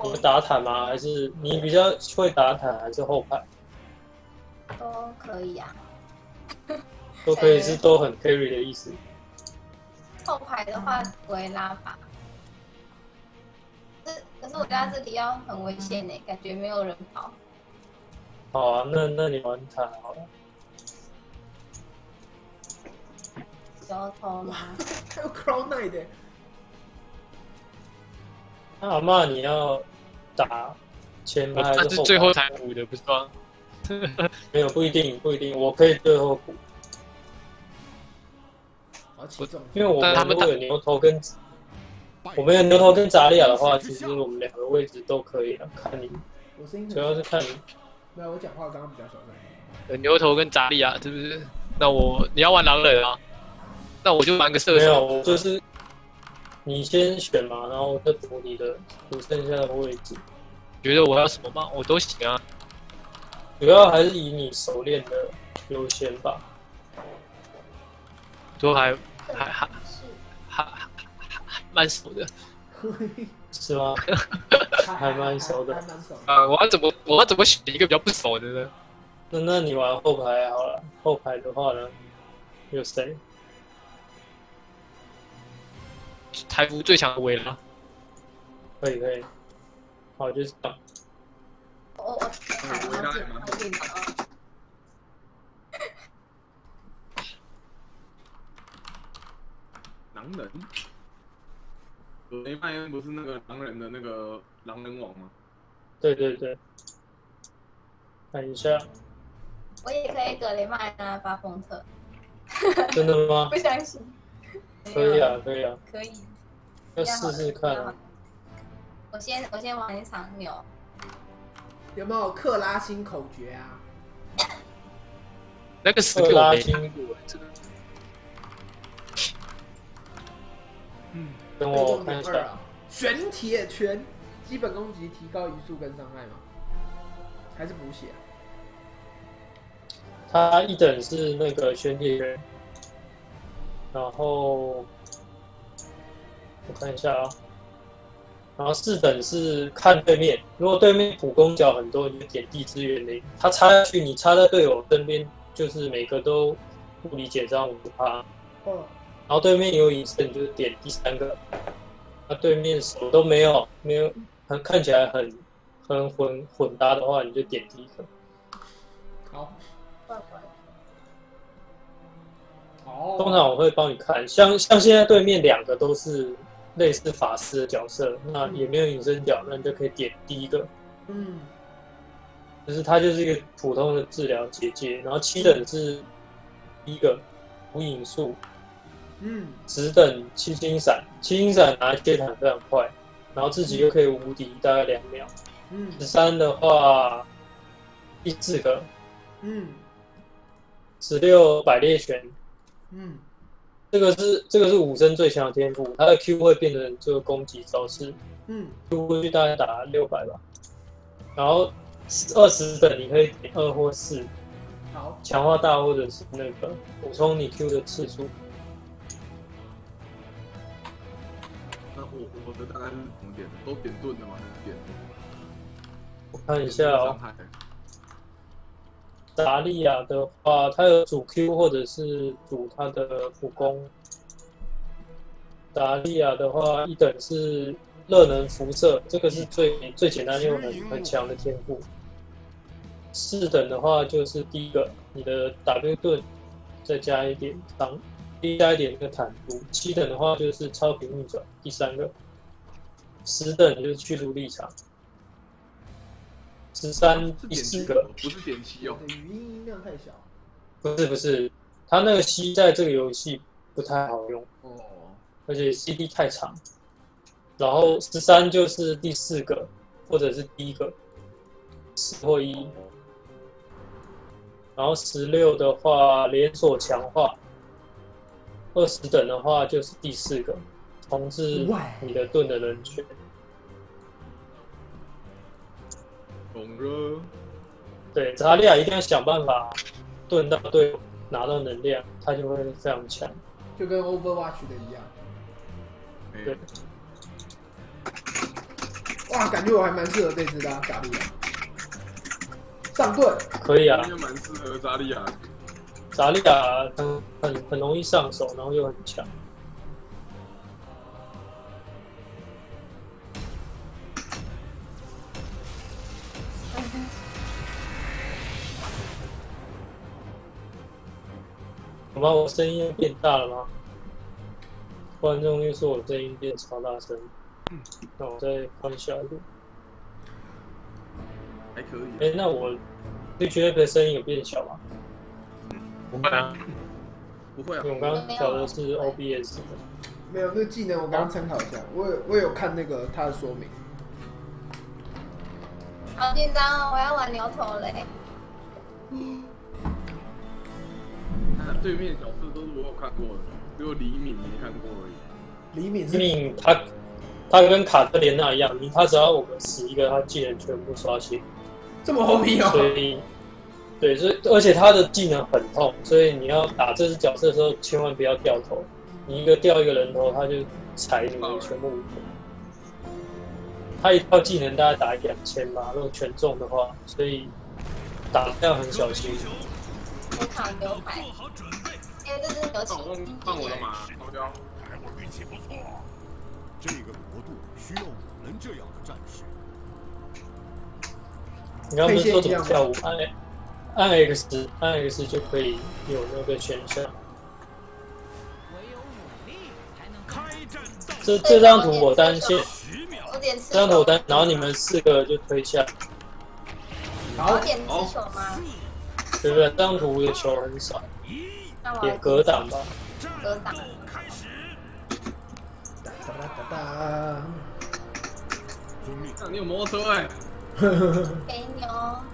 你打坦吗？还是你比较会打坦，还是后排？都可以啊。都可以是都很 carry 的意思。后排的话不会拉法，是可是我家这里要很危险呢，感觉没有人跑。好啊，那那你玩塔好了。小偷吗？还 有 Crown Knight 的。那阿妈你要打前排还是后排？是最后才补的，不是吗？没有不一定不一定，我可以最后补。因为我们如果有牛头跟，我们有牛头跟扎利亚的话，其实我们两个位置都可以了，看你。主要是看你。没有，我讲话刚刚比较小声。有牛头跟扎利亚是不是？那我你要玩狼人啊？那我就玩个射手。没有，就是你先选嘛，然后再补你的补剩下的位置。觉得我要什么吗？我都行啊。主要还是以你熟练的优先吧。都还还还还还 还蛮熟的，是吗？还蛮熟的。啊，我要怎么我要怎么选一个比较不熟的呢？那那你玩后排好了。后排的话呢，有谁？台服最强的维拉。可以可以。好，就是这样。我我我拿拿狼人，雷曼恩不是那个狼人的那个狼人王吗？对对对，看一下。我也可以格雷曼恩啊，发疯特。真的吗？不相信。可以啊，可以啊。可以。要试试看。我先我先玩一场牛。有没有克拉星口诀啊？那个克拉星这个。等我看一下，玄铁拳，基本攻击提高移速跟伤害吗？还是补血？他一等是那个玄铁拳，然后我看一下啊，然后四等是看对面，如果对面普攻角很多，你就点地支援零，他插下去，你插在队友身边，就是每个都物理减伤五趴。然后对面有隐身，你就点第三个。那对面什么都没有，没有，很看起来很很混混搭的话，你就点第一个。好。哦。通常我会帮你看，像像现在对面两个都是类似法师的角色，那也没有隐身角，那你就可以点第一个，嗯。就是它就是一个普通的治疗结界，然后七等是第一个无影术，嗯。十等七星闪，七星闪拿接坦非常快，然后自己又可以无敌大概两秒，嗯。十三的话第四个，嗯。十六百猎拳，嗯这个是这个是武僧最强的天赋，他的 Q 会变成这个攻击招式嗯，Q 过去大概打六百吧，然后二十等你可以点二或四，好，强化大或者是那个补充你 Q 的次数。那我我的大概是怎么点的？都点盾的吗？还是点我看一下哦？达利亚的话，它有主 Q 或者是主它的普攻。达利亚的话，一等是热能辐射，这个是最最简单又很很强的天赋。四等的话就是第一个，你的 W 盾再加一点伤，加一点那个坦度。七等的话就是超频逆转，第三个。十等就是驱逐立场。十三第四个，不是点七哦语音音量太小。不是不是，它那个 C 在这个游戏不太好用，哦，而且 CD 太长。然后十三就是第四个，或者是第一个，十或一。然后十六的话，连锁强化。二十等的话就是第四个，重置你的盾的人权。懂了。对，扎利亚一定要想办法盾到队友拿到能量，他就会非常强。就跟 Overwatch 的一样。哎对，哇，感觉我还蛮适合这只的啊嘎利亚。上盾，可以啊，应该蛮适合扎利亚的。扎利亚很很很容易上手，然后又很强。有吗？我声音又变大了吗？观众又说我声音变超大声，那我再放小一点。还可以、啊。哎、那我 Twitch App 的声音有变小吗？不会啊，不会啊我刚刚调的是 OBS 的。没有那个技能，我刚刚参考一下，我有我有看那个它的说明。好紧张哦！我要玩牛头嘞。那对面角色都是我有看过的，只有李敏没看过而已。李敏是敏他他跟卡特莲娜一样，他只要我们死一个，他技能全部刷新，这么 OP 所哦。以对，所以而且他的技能很痛，所以你要打这只角色的时候，千万不要掉头，你一个掉一个人头，他就踩你们全部无头。他一套技能大概打两千吧，如果全中的话，所以打要很小心。我烤牛排，因为这只牛放起我放我的马，高标。我运气不错，这个国度需要我们这样的战士。你刚刚不是说怎么跳舞？按按 X 按 X 就可以有那个选项。这这张图我单线，这张图我单，然后你们四个就推下，好我，点吃球吗？对不对？这张图的球很少，点那我要格挡吧。格挡。哒哒哒哒遵命。那你有摩托车哎、肥牛，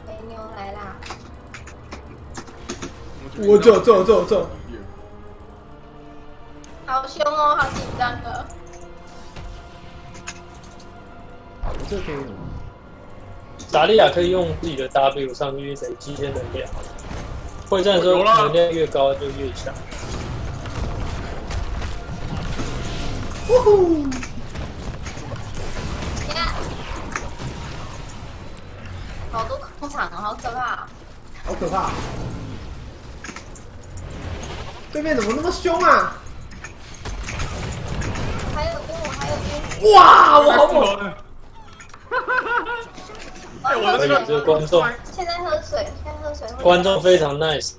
肥牛来啦！我走走走走，好凶哦，好紧张哦。我这可以。达利亚可以用自己的 W 上去累积一些能量，会战的时候能量越高就越强。呜呼！呀，好多空场啊，好可怕、哦！好可怕！对面怎么那么凶啊？还有晕，我还有晕。哇，我好猛！哎、我的可以这个，观众现在喝水，现在喝水。观众非常 nice，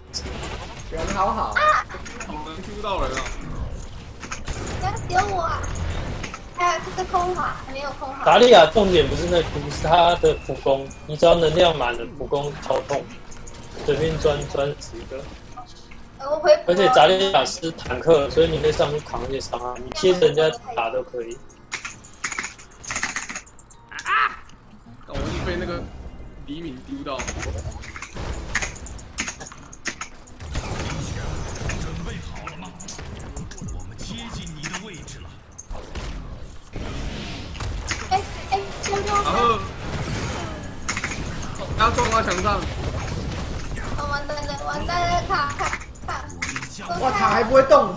人好好，我的能 Q 到人了。不要丢我啊！还有这个空华还没有空华。达利亚重点不是那图，是他的普攻。你只要能量满了，普攻超痛，随便钻钻几个。呃我回。而且达利亚是坦克，所以你可以上去扛一些伤害，你贴着人家打都可以。我是被那个黎明丢到。准备好了吗？我们接近你的位置了。然后，要撞到墙上。我完蛋了，完蛋了，卡卡卡！哇，塔还不会动。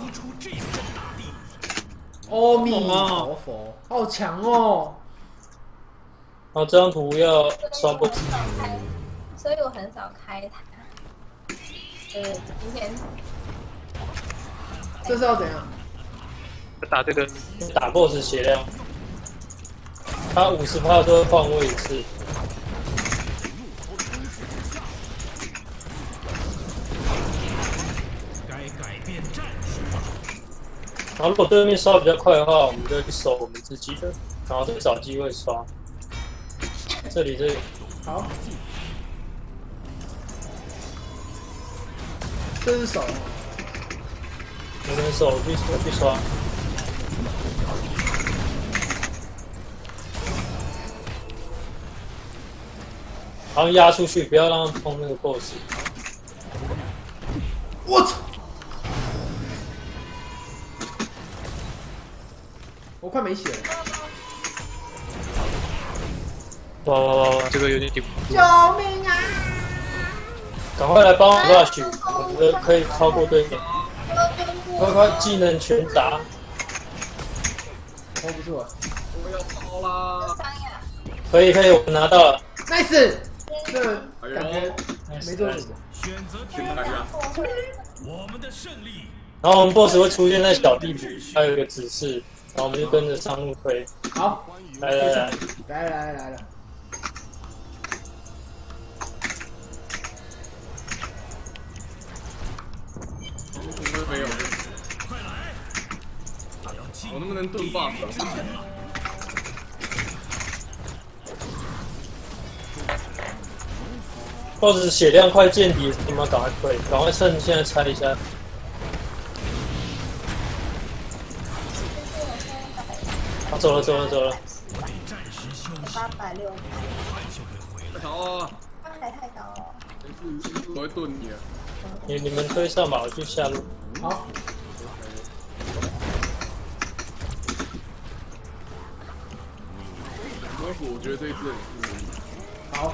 阿弥陀佛，好强哦！然后这张图要刷不止。所以我很少开它。呃，今天这是要怎样？打这个打 BOSS 血量，他五十趴都会换位一次。该改变战术了。然后如果对面刷比较快的话，我们就去守我们自己的，然后再找机会刷。这里这里，好，这是手，我们守去我去刷。然后压出去，不要让他碰那个 BOSS。我操！我快没血了，哇哇哇哇，这个有点顶不住。救命啊！赶快来帮我 rush，我们的可以超过对面。快快技能全打，hold 不住啊我要跑啦！可以可以，我们拿到了。，nice！这感觉呦，没做什么。选择先来一下。我们的胜利。然后我们 boss 会出现在小地图，还有一个指示，然后我们就跟着上路推。好，来来来，来来来了来了，我们没有。我能不能盾 buff？boss 血量快见底，你们赶快退，赶快趁现在拆一下。啊，走了走了走了，八百六，好啊，刚才太高了。我会盾你啊。你你们推上吧，我去下路。好，我我觉得这一次好，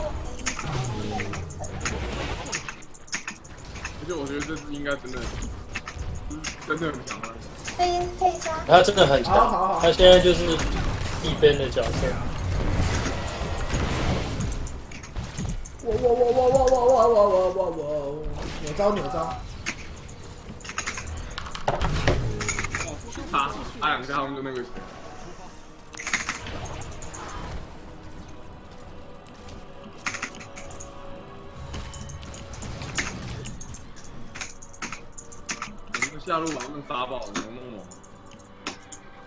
而且我觉得这次应该真的，真的很强啊。可以可以杀。他真的很好好好强，他现在就是一边的角色。我我我我我我我我我招扭招，打打两下他们就那个。我们下路把他们打爆，能弄吗？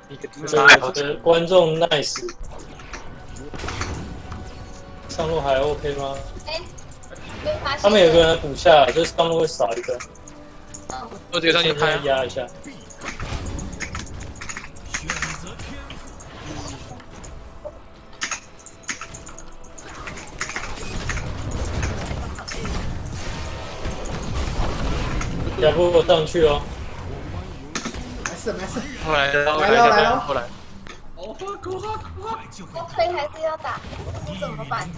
一个对，我的观众 nice。上路还 OK 吗？他们有个人补下来，就是上路会少一个，我直接上去拍。压一下。选择天赋。亚波我上去哦，没事没事，后来的，后来来的，了来了后来。哦，fuck fuck fuck！要推还是要打？我怎么办？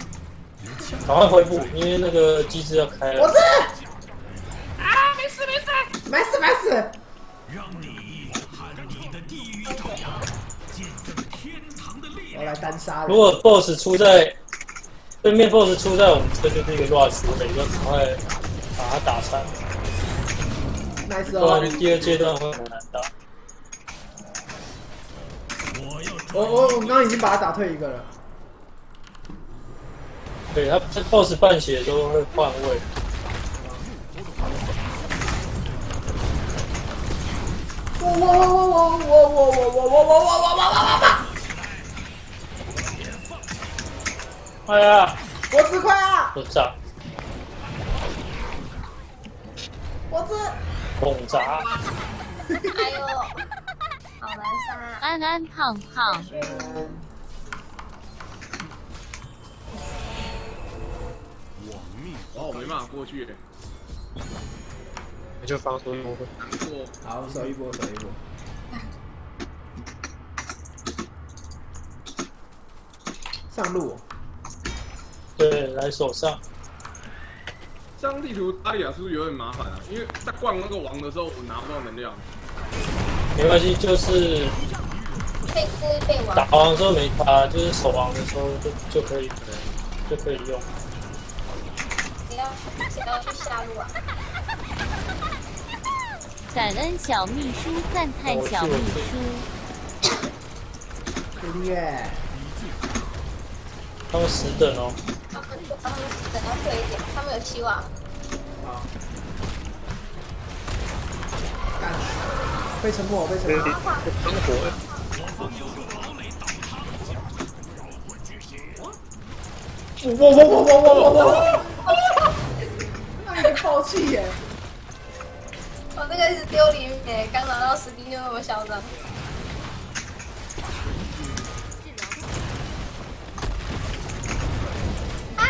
赶快恢复，因为那个机制要开了。我这啊，没事没事，没事没事，让你喊你的地狱爪牙见证天堂的力量。我来单杀如果 BOSS 出在对面，BOSS 出在我们这就是一个 rush，我们要赶快把他打残，，nice 不哦然，第二阶段会很难打。我要我我我刚刚已经把他打退一个了，对他他 BOSS 半血都会换位，我我我我我我我我我我我哎呀，我只快啊！我炸，我只轰炸，哎呦，好难杀！安安胖胖，哇，我没办法过去耶，你就放出我难过。好，守一波，守一波。上路，对，来手上，这张地图阿里亚是不是有点麻烦啊？因为在逛那个王的时候，我拿不到能量。没关系，就是打王，王的时候没差，就是守王的时候就就可以就可以用。不要不要去下路啊！感恩小秘书，赞叹小秘书。音乐，他们十等哦，他们他们等要退一点，他们有希望。好。干，被沉默，被沉默。我我我我我我！我我哈！被抛弃耶！我那个是丢零耶，刚拿到十零六，我嚣张。啊！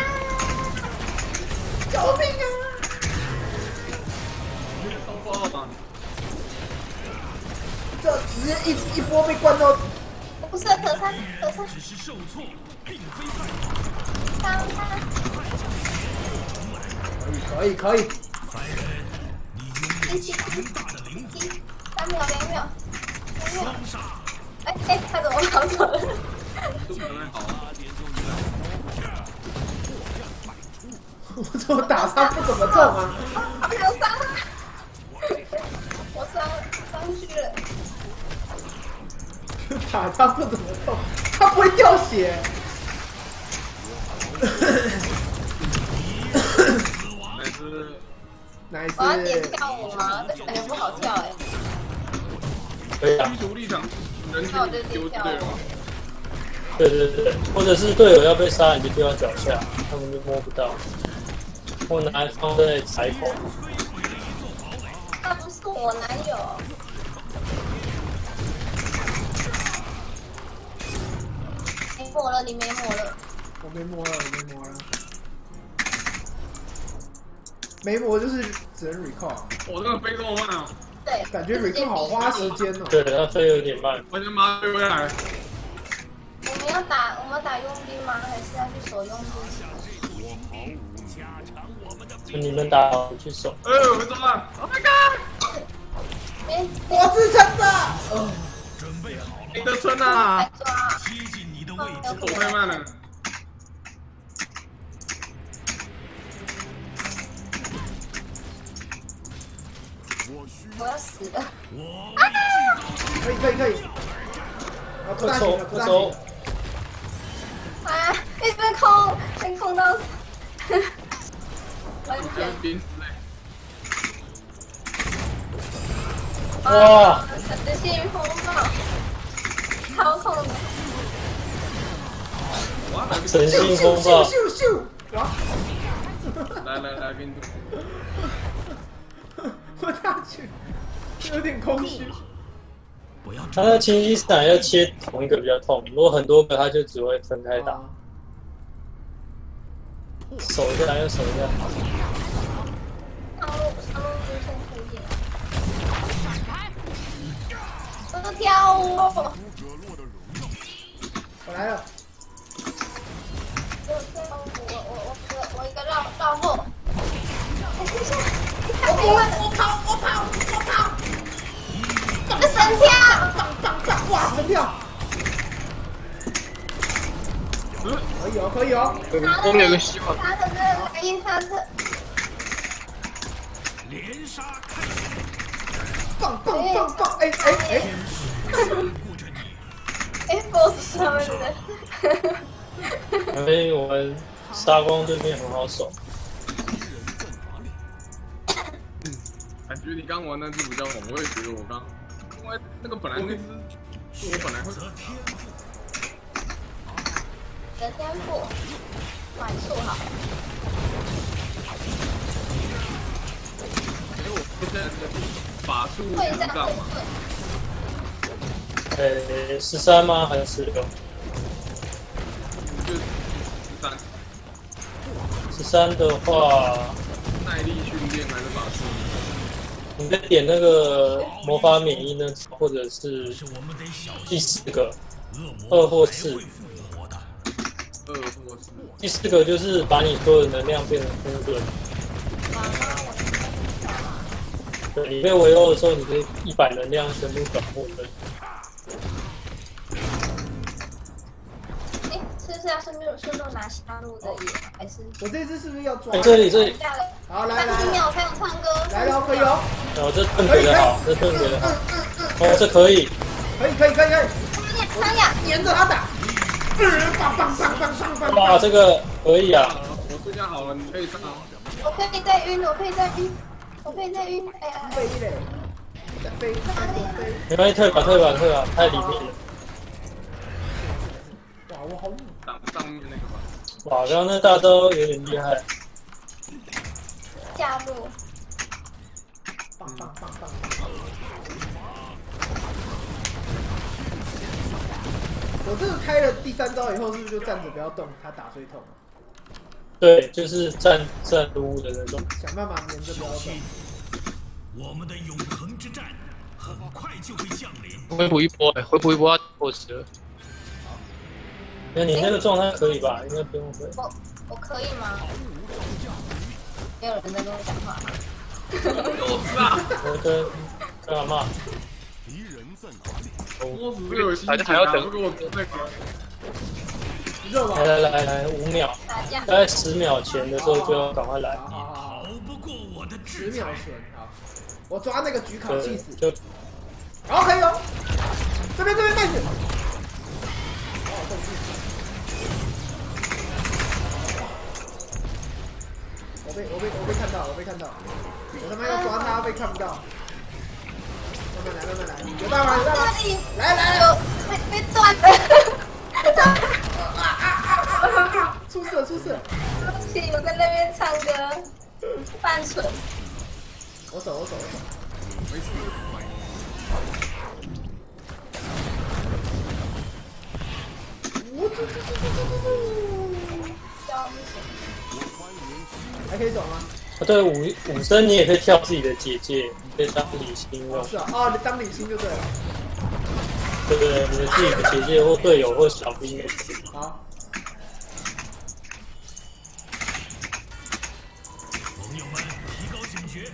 救命啊！怎我办？这直接一一波被灌到。我不是头三，头三。三三，可以可以可以，一起三秒两秒。哎哎，他怎么跑走了？我怎么打他不怎么中啊？他没有伤啊！我伤伤去了。打他不怎么中，他不会掉血。但是，nice，我要点跳舞吗？感觉不好跳哎。可以啊基，础立场人那我就丢掉对了？。对对对，或者是队友要被杀，你就丢到脚下，他们就摸不到。我拿来放在踩口，那不是我男友。没抹了，你没抹了。我没摸了，我没摸了。没摸就是只能 recall，我这个飞这么慢啊！对，感觉 recall 好花时间哦。对，它飞有点慢。我他妈飞回来，我们要打，我们要打佣兵吗？还是要去守佣兵？你们打我去守。哎，我们怎么办？Oh my god！没，我支撑着。哦，准备好了，你的村啊来！抓。接近你的位置。走太慢了。我要死了！啊可以可以可以。啊，不不抽大行了，不大行不抽了。，啊，一直空，被空到死。完跟全濒死嘞！哇！直接风暴，操控的。哇，来神性风暴，咻咻咻！哇！来来来，给你赌。我下去，有点空虚。不要他的清晰伞要切同一个比较痛，如果很多个，他就只会分开打。啊守一下，又守一下。跳舞，我来了，我我我我一个绕绕后。哎，等一下，太快了！我跑，我跑，我跑！这个神跳，棒棒棒！哇，神跳！嗯可以哦，可以哦。我们有个希望，他的这个反应，他的连杀开棒棒棒棒！哎哎哎！顾着你，哎，boss 上面的。因为我们杀光对面很好守。感觉你刚玩那只比较猛，我也觉得我刚因为那个本来那只是我本来会则天赋，的天赋，晚速好，因为我现在的法术会战会屏障嘛，呃，十三吗？还是十六？就是三十三的话，耐力训练还是法术？你再点那个魔法免疫呢，或者是第，四个，二或四会复活的。二或是第四个就是把你所有的能量变成空盾。对，你被围殴的时候，你可以一百能量全部转空盾。哎，是不是要顺便顺路拿下路的野，还是？我这次是不是要抓哎，？这里这里，好，来来三十来，秒才有唱歌，来了，可以哦，哦这盾给的好，这盾给的好，哦，这可以，可以可以可以可以，三呀，沿着他打，嗯，棒棒棒棒棒棒哇，棒，这个可以啊，我这下好了，你可以上啊。我可以再晕，我可以再晕，我可以再晕，哎呀，飞嘞，再飞飞飞，没关系，退吧退吧退吧，太里面了。那个吧。哇，刚刚那大招有点厉害，下路，棒棒棒棒，我这个开了第三招以后，是不是就站着不要动，他打最痛？对，就是站站撸的那种。想办法黏着不要动。我们的永恒之战很快就会降临。回补一波，哎，回补一波要过时了。那你那个状态可以吧？应该不用回。我我可以吗？没有人在跟我讲话吗？就是啊，我跟干嘛？敌人在哪里？我只是有心还是还要等如果我那个来？来来来，五秒，大概十秒前的时候就要赶快来。逃，不过我的十秒制裁。前好，我抓那个举卡气对死，，就好可以哦，这边这边好好我被我被我被看到，我被看到，我他妈要抓他被看不到。慢慢来，慢慢来，有办法有办法，来来来，有被被断了，出事了出事了，对不起，我在那边唱歌，犯蠢，我走我走我手，没事，呜嘟嘟嘟嘟嘟嘟嘟，叫不行，还可以走吗？啊对武武僧你也可以跳自己的姐姐，你可以当李星用，是啊，哦，你当李星就对了。对不对？你的自己的姐姐或队友或小兵也可以。好，朋友们，提高警觉，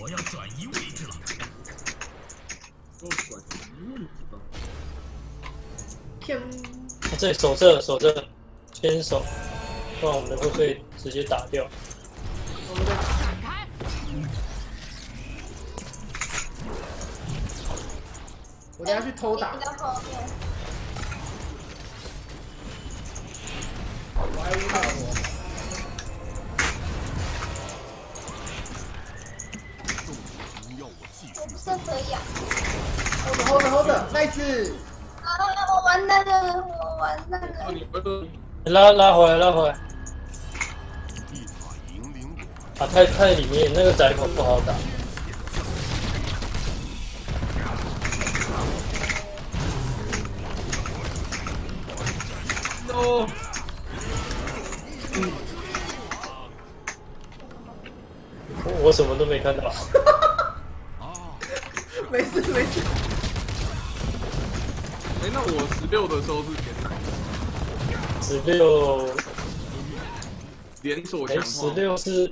我要转移位置了。给我转移位置了。天，这里守这守这，先守，不然我们会被直接打掉。我们的我等下去偷打。我还遇到我。我不是可以啊，hold 着 hold 着 hold 着，nice，啊，我完蛋了，我完蛋哦，了，拉拉回来拉回来，啊太太里面那个窄口不好打。哦，我我什么都没看到。没事没事，哎，那我十六的时候是连哪？十六，连锁哎，强十化。六是，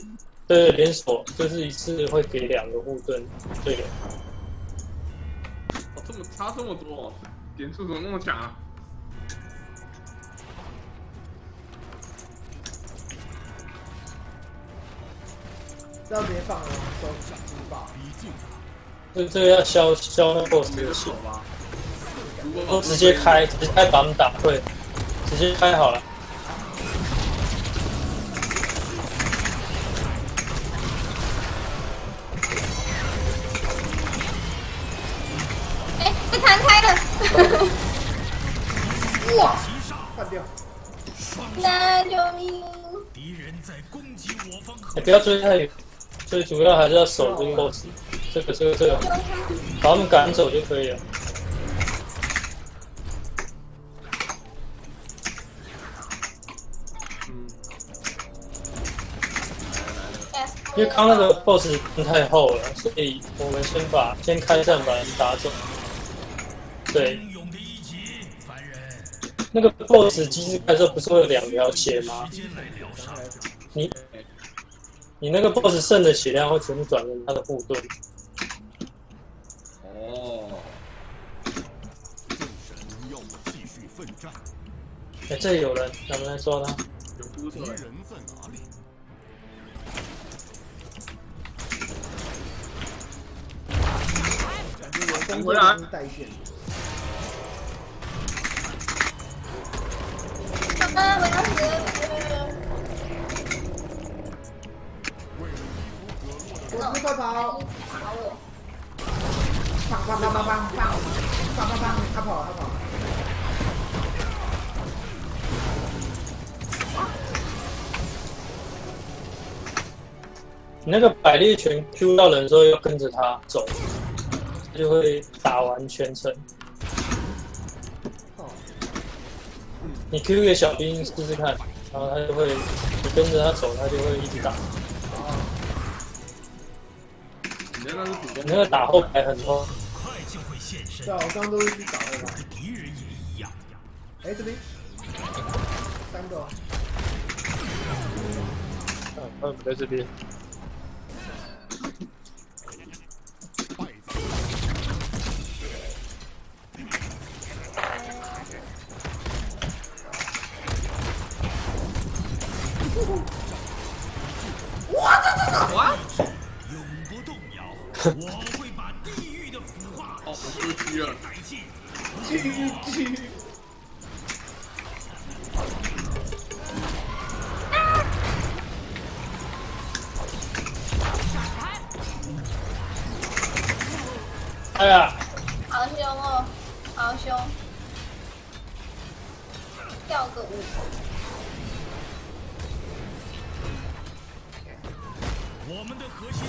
对连锁，就是一次会给两个护盾对的。哦，这么差这么多、哦，点数怎么那么强啊？这要直接放了，收小猪吧。这这个要消消那 BOSS 的血没有手，吧？如果都直接开，直接开把他们打退，直接开好了。哇，换掉。那救命！敌人在攻击我方哎，不要追太远，最主要还是要守这个 boss。这个这个这个，把他们赶走就可以了。嗯，因为刚那个 boss 太厚了，所以我们先把先开战把人打走。对，那个 boss 机制开的时候不是会有两条血吗？你你那个 boss 剩的血量会全部转成他的护盾。哦，要我继续奋战，哎，这里有人，咱们来抓他。人在哪里？我工作已经带线。我要死！我是快跑！打我！棒棒棒棒棒棒棒棒棒！他跑，他跑。你那个百裂拳 Q 到人的时候要跟着他走，他就会打完全程。你 Q 给小兵试试看，然后他就会，你跟着他走，他就会一直打。你那个打后排很多，快就会现身对。啊，我刚刚都一直打的吧？敌人也一样。哎，这边三个哦，嗯，他们在这边。我会把地狱的腐化哦，我出去了，殆尽。去去。哎呀，好凶哦，好凶！跳个舞，我们的核心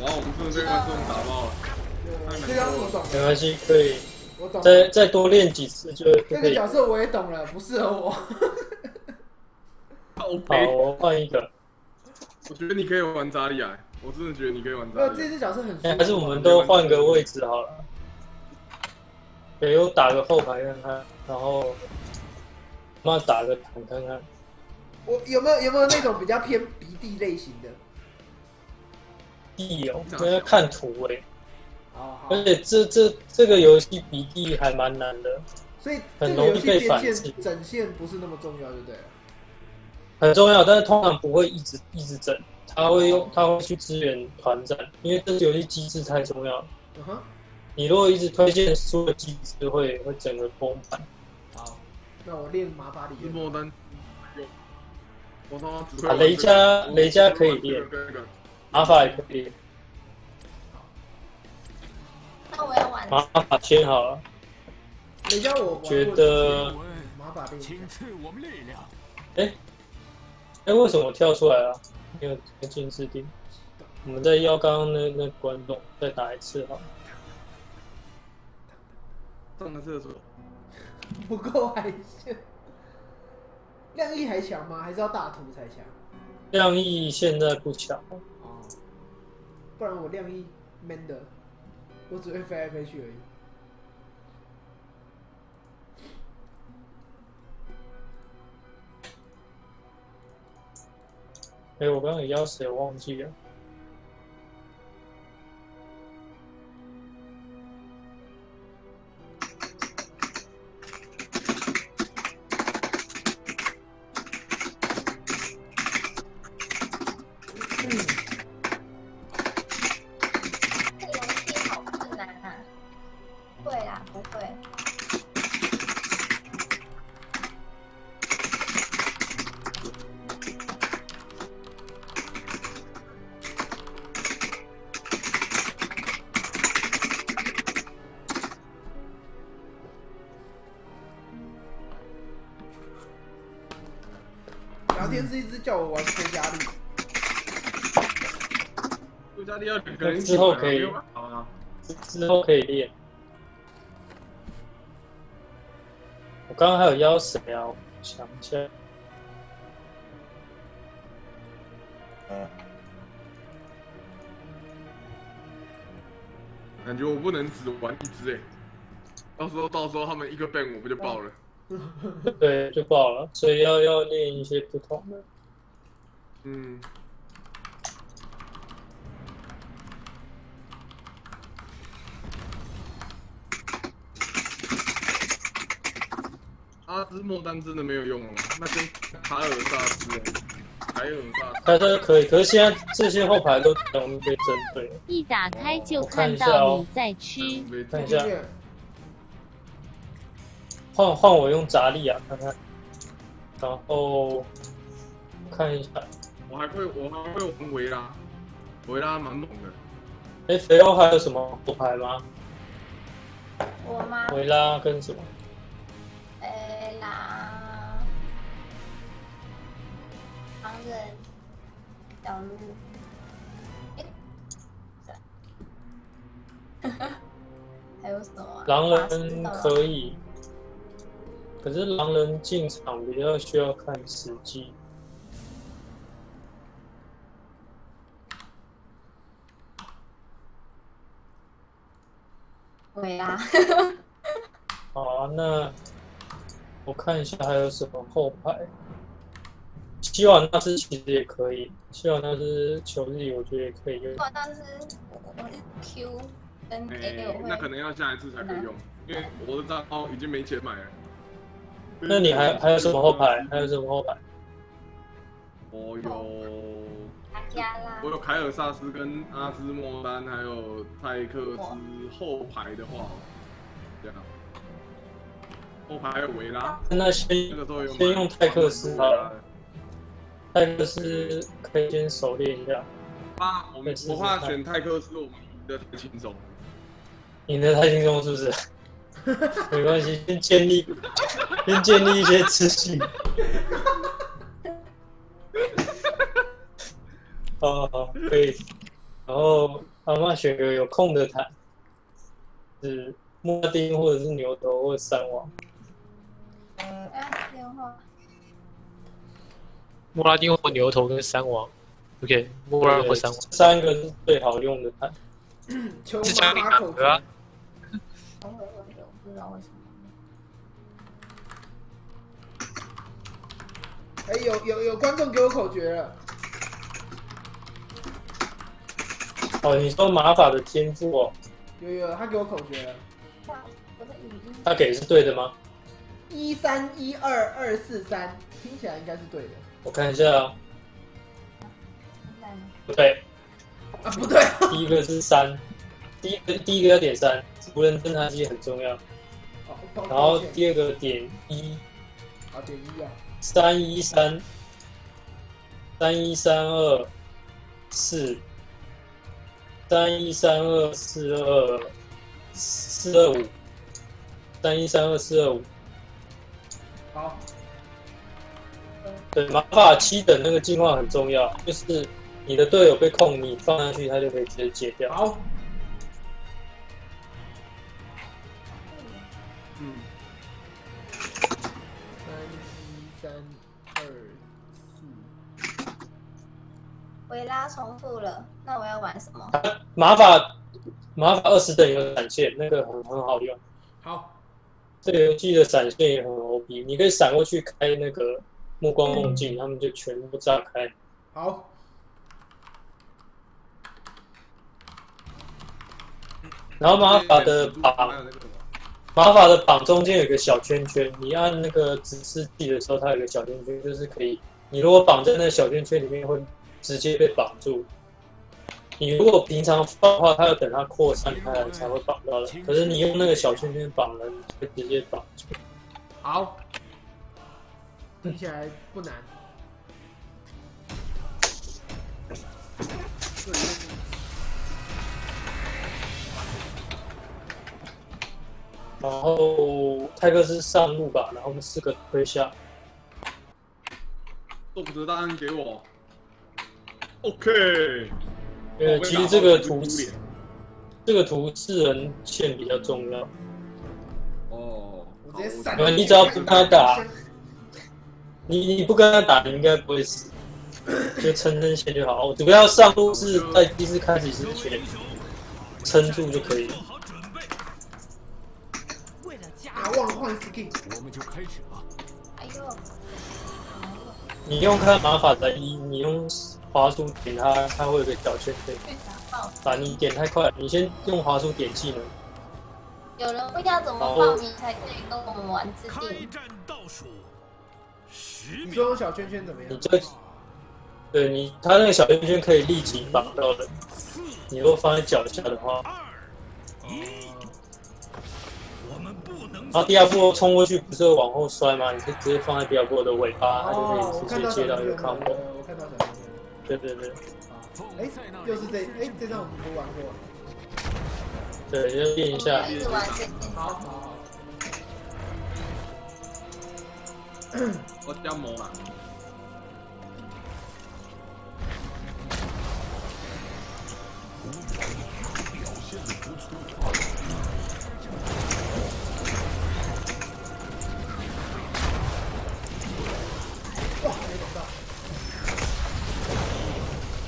哇，我们真的被观众打爆了，这个我懂了，没关系，可以我懂。再再多练几次就就这。个角色我也懂了，不适合我。好我换一个。我觉得你可以玩扎利亚，我真的觉得你可以玩扎利亚。这只角色很哎，还是我们都换个位置好了。给我打个后排看看，然后妈打个坦看看。我有没有有没有那种比较偏鼻地类型的？地哦，那要看图哎、好好而。且这这这个游戏鼻地还蛮难的，所以这很个游戏容易被反制整线不是那么重要，对不对？很重要，但是通常不会一直一直整，他会用他会去支援团战，因为这个游戏机制太重要了。嗯哼，你如果一直推荐所有机制，会会整个崩盘。好，那我练马法里日末单，我他妈只会啊雷加雷加可以练马法也可以，那我要玩马法先好了。雷加我觉得马法练请赐我们力量。哎、哎、为什么我跳出来了？没有重新制定。我们再要刚刚那那观众再打一次好了。上个厕所。不够还行。亮翼还强吗？还是要大图才强？亮翼现在不强，哦，不然我亮翼 man 的，我只会飞来飞去而已。哎、我刚刚也要谁我忘记了。之后可以。之之后可以练。我刚刚还有邀谁啊？我想一下，感觉我不能只玩一只哎，到时候到时候他们一个 ban 我不就爆了？对，就爆了，所以要要练一些不同的。嗯，阿兹莫丹真的没有用了？那跟卡尔萨斯欸，凯尔萨斯，但是可以，可是现在这些后排都容易被针对。一打开就看到你在吃。没看一下换换我用杂力啊，看看，然后看一下，我还会我还会玩维拉，维拉蛮猛的。哎，肥欧还有什么后排吗？我吗？维拉跟什么？小鹿，哎 还有什么啊？狼人可以，可是狼人进场比较需要看时机。对啊，好啊，那我看一下还有什么后排。希瓦纳斯其实也可以，希瓦纳斯球力我觉得也可以用。我当时我我是 Q 跟 A 那可能要下一次才可以用，因为我的账号已经没钱买了。那你还还有什么后排？还有什么后排？我有我，有凯尔萨斯跟阿兹莫丹，还有泰克斯后排的话，这样。后排还有维拉，那先那个时候有先用泰克斯好了，泰克斯可以先熟练一下。怕我们对是我怕是选泰克斯，我们赢得太轻松。赢得太轻松是不是？没关系，先建立，先建立一些自信。好好好，可以。然后阿妈选个有空的台，是莫丁或者是牛头或者三王。哎，电话，莫拉丁或牛头跟三王，OK，穆拉或三王，三个是最好用的 是加 道为什么。哎，有有有观众给我口诀了，哦，你说马法的天赋哦，有有他给我口诀了，他给是对的吗？一三一二二四三，听起来应该是对的我看一下。啊，不对，啊，不对，第一个是三，第一个第一个要点三，无人侦察机很重要。好，然后第二个点一，啊点一啊，三一三，三一三二四，三一三二四二四二五，三一三二四二五。好，对，马法七的那个进化很重要，就是你的队友被控，你放上去，他就可以直接解掉。好，嗯，三一三二四，维拉重复了，那我要玩什么？马法马法二十等有闪现，那个很很好用。好，这个游戏的闪现也很 OP，你可以闪过去开那个目光梦境，他们就全部炸开。好，然后马法的还有榜，那个什么马法的榜中间有个小圈圈，你按那个指示器的时候，它有个小圈圈，就是可以，你如果绑在那小圈圈里面，会直接被绑住。你如果平常放的话，它要等它扩散开来才会绑到的。可是你用那个小圈圈绑了，你会直接绑住。好，听起来不难。然后泰克斯上路吧，然后我们四个推下。动辄答案给我。OK，呃，其实这个图这个图四人线比较重要。哦，我直接闪呃，你只要不跟他打，你你不跟他打，你应该不会死，就撑撑线就好。我主要上路是在机制开始之前撑住就可以了。啊，忘了换 skin。我们就开始了。哎呦，你用开马法的一，你用滑鼠点他，他会有个小圈可以院长报，把你点太快，你先用滑鼠点技能。有人不知道怎么报名才可以跟我们玩自开定？战倒数十秒。你说小圈圈怎么样？你这，对你，他那个小圈圈可以立即绑到人。你如果放在脚下的话，二一，我们不能然后第二波冲过去不是会往后摔吗？你可以直接放在第二波的尾巴，它就可以直接接到一个 combo。我看到小圈圈。对对对哎，又是这，哎，这张我们都玩过。对，就练一下。一直玩这件。好 我加魔啦。表现的不错。哇，没挡到。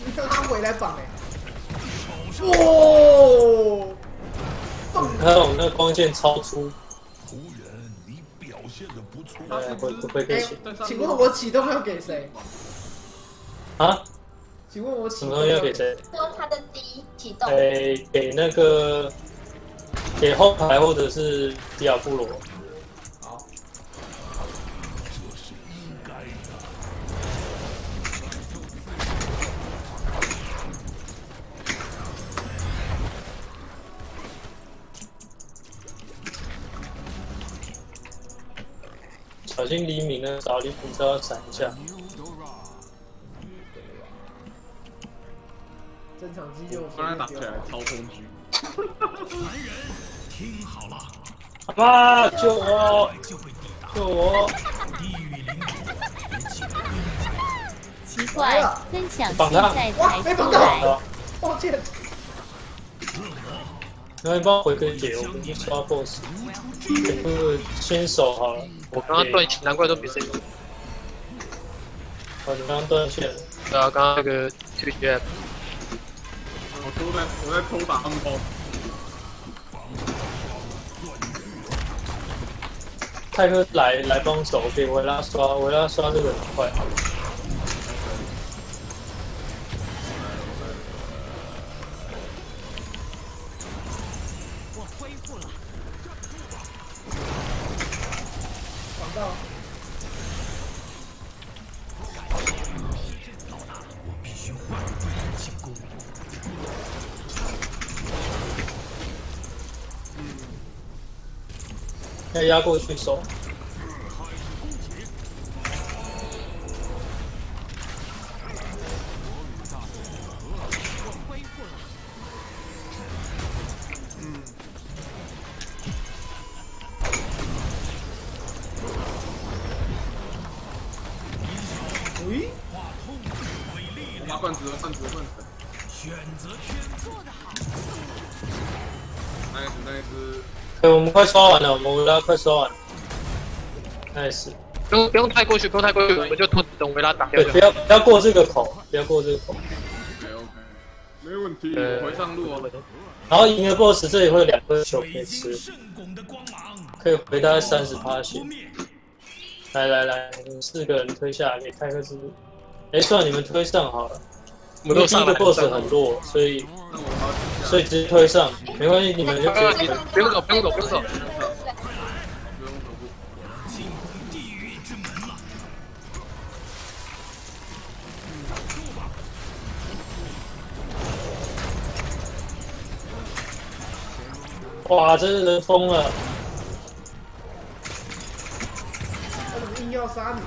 你看他回来绑哎。哇！你看我们那个光线超粗，请问我启动要给谁？啊？请问我启动要给谁？说他的第一启动，给给那个给后排或者是迪亚布罗。心黎明呢，找黎明都要闪一下。正常肌肉。刚才打起来超空虚。凡人，听好了，妈，救我！就会抵达救我！地狱领主，奇怪，分享现在哇，才出来。好，抱歉。那你帮我回个解，我们去刷 BOSS。这个先手好了。我刚刚断线，难怪都没声音。好，你刚刚断线了。对啊，刚刚那个 T G F 我都在我在偷打暗包。泰哥来来帮手，给维拉刷，维拉刷这个很快。要压过去收。们快刷完了，我们维拉快刷完了。nice。不用不用太过去，不用太过去，我们就拖等维拉打掉对，不要不要过这个口，不要过这个口。OK OK，没问题，回上路哦。然后赢了 BOSS 这里会有两颗球可以吃可以回大概三十趴血。来来来，你们四个人推下来给泰克斯。哎，算了，你们推上好了。我们都上来因为第一个 BOSS 很弱，所以所以直接推上，没关系，你们就不用走，不用走，不用走。不用走。进攻地狱之门了。哇，真是人疯了！他怎么硬要杀你？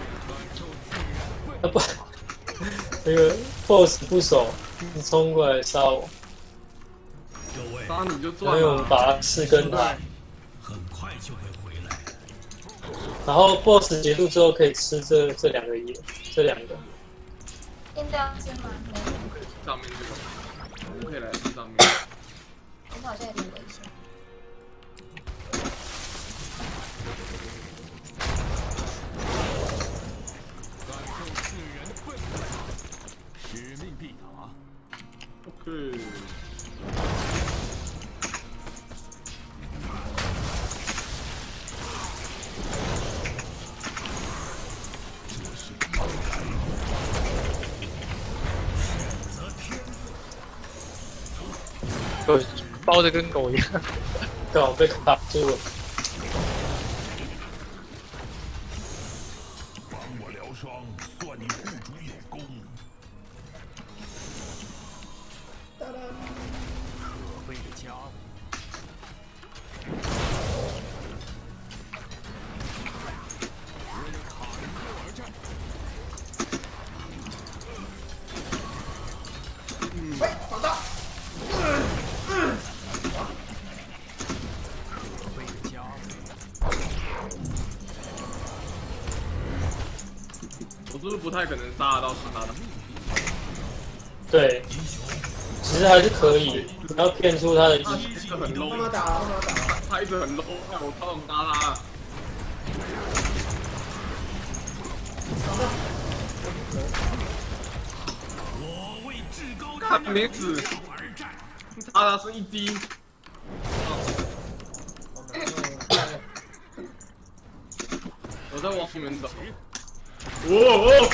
啊不，那个 BOSS 不守，一直冲过来杀我，各位，杀你就所赚了。以我们把它四根打。很快就会回来。然后 BOSS 结束之后可以吃这这两个野，这两个应该是吗？上面这个，我们可以来吃上面。我们好像有点危狗 包的跟狗一样，刚好被卡住了。变出他的意他很 low，他打了，帮他打。他一直很 low，害我超想杀他。我为至高他没死，而战。杀他是一滴。我在往前面走。哦哦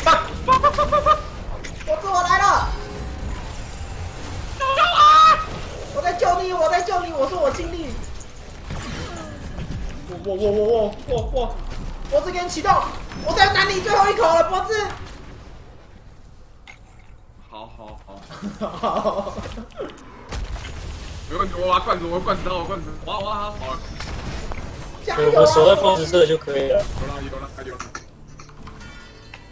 我把他灌死，我灌死他，我灌死他，哇哇好了，对，加油我们守在啊！报纸色就可以了。有了有了有了，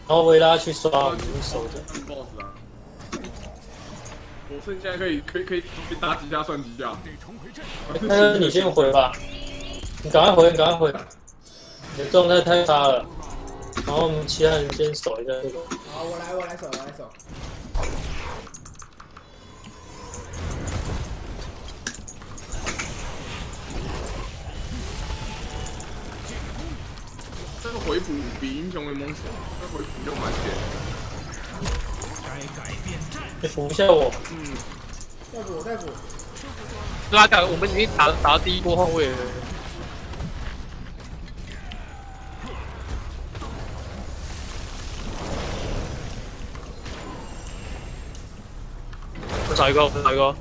然后维拉去刷，我们守着。当 boss 啊！我趁现在可以可以可以可以打几下算几下。那个你先回吧，你赶快回，你赶快回，你的状态太差了。然后我们其他人先守一下这个。好，我来，我来守，我来守。回补比英雄联盟少，这回补就蛮简该改变战你扶一下我，嗯，再补，再补。拉杆我们已经打打到第一波换位了。我找一个，我找一个。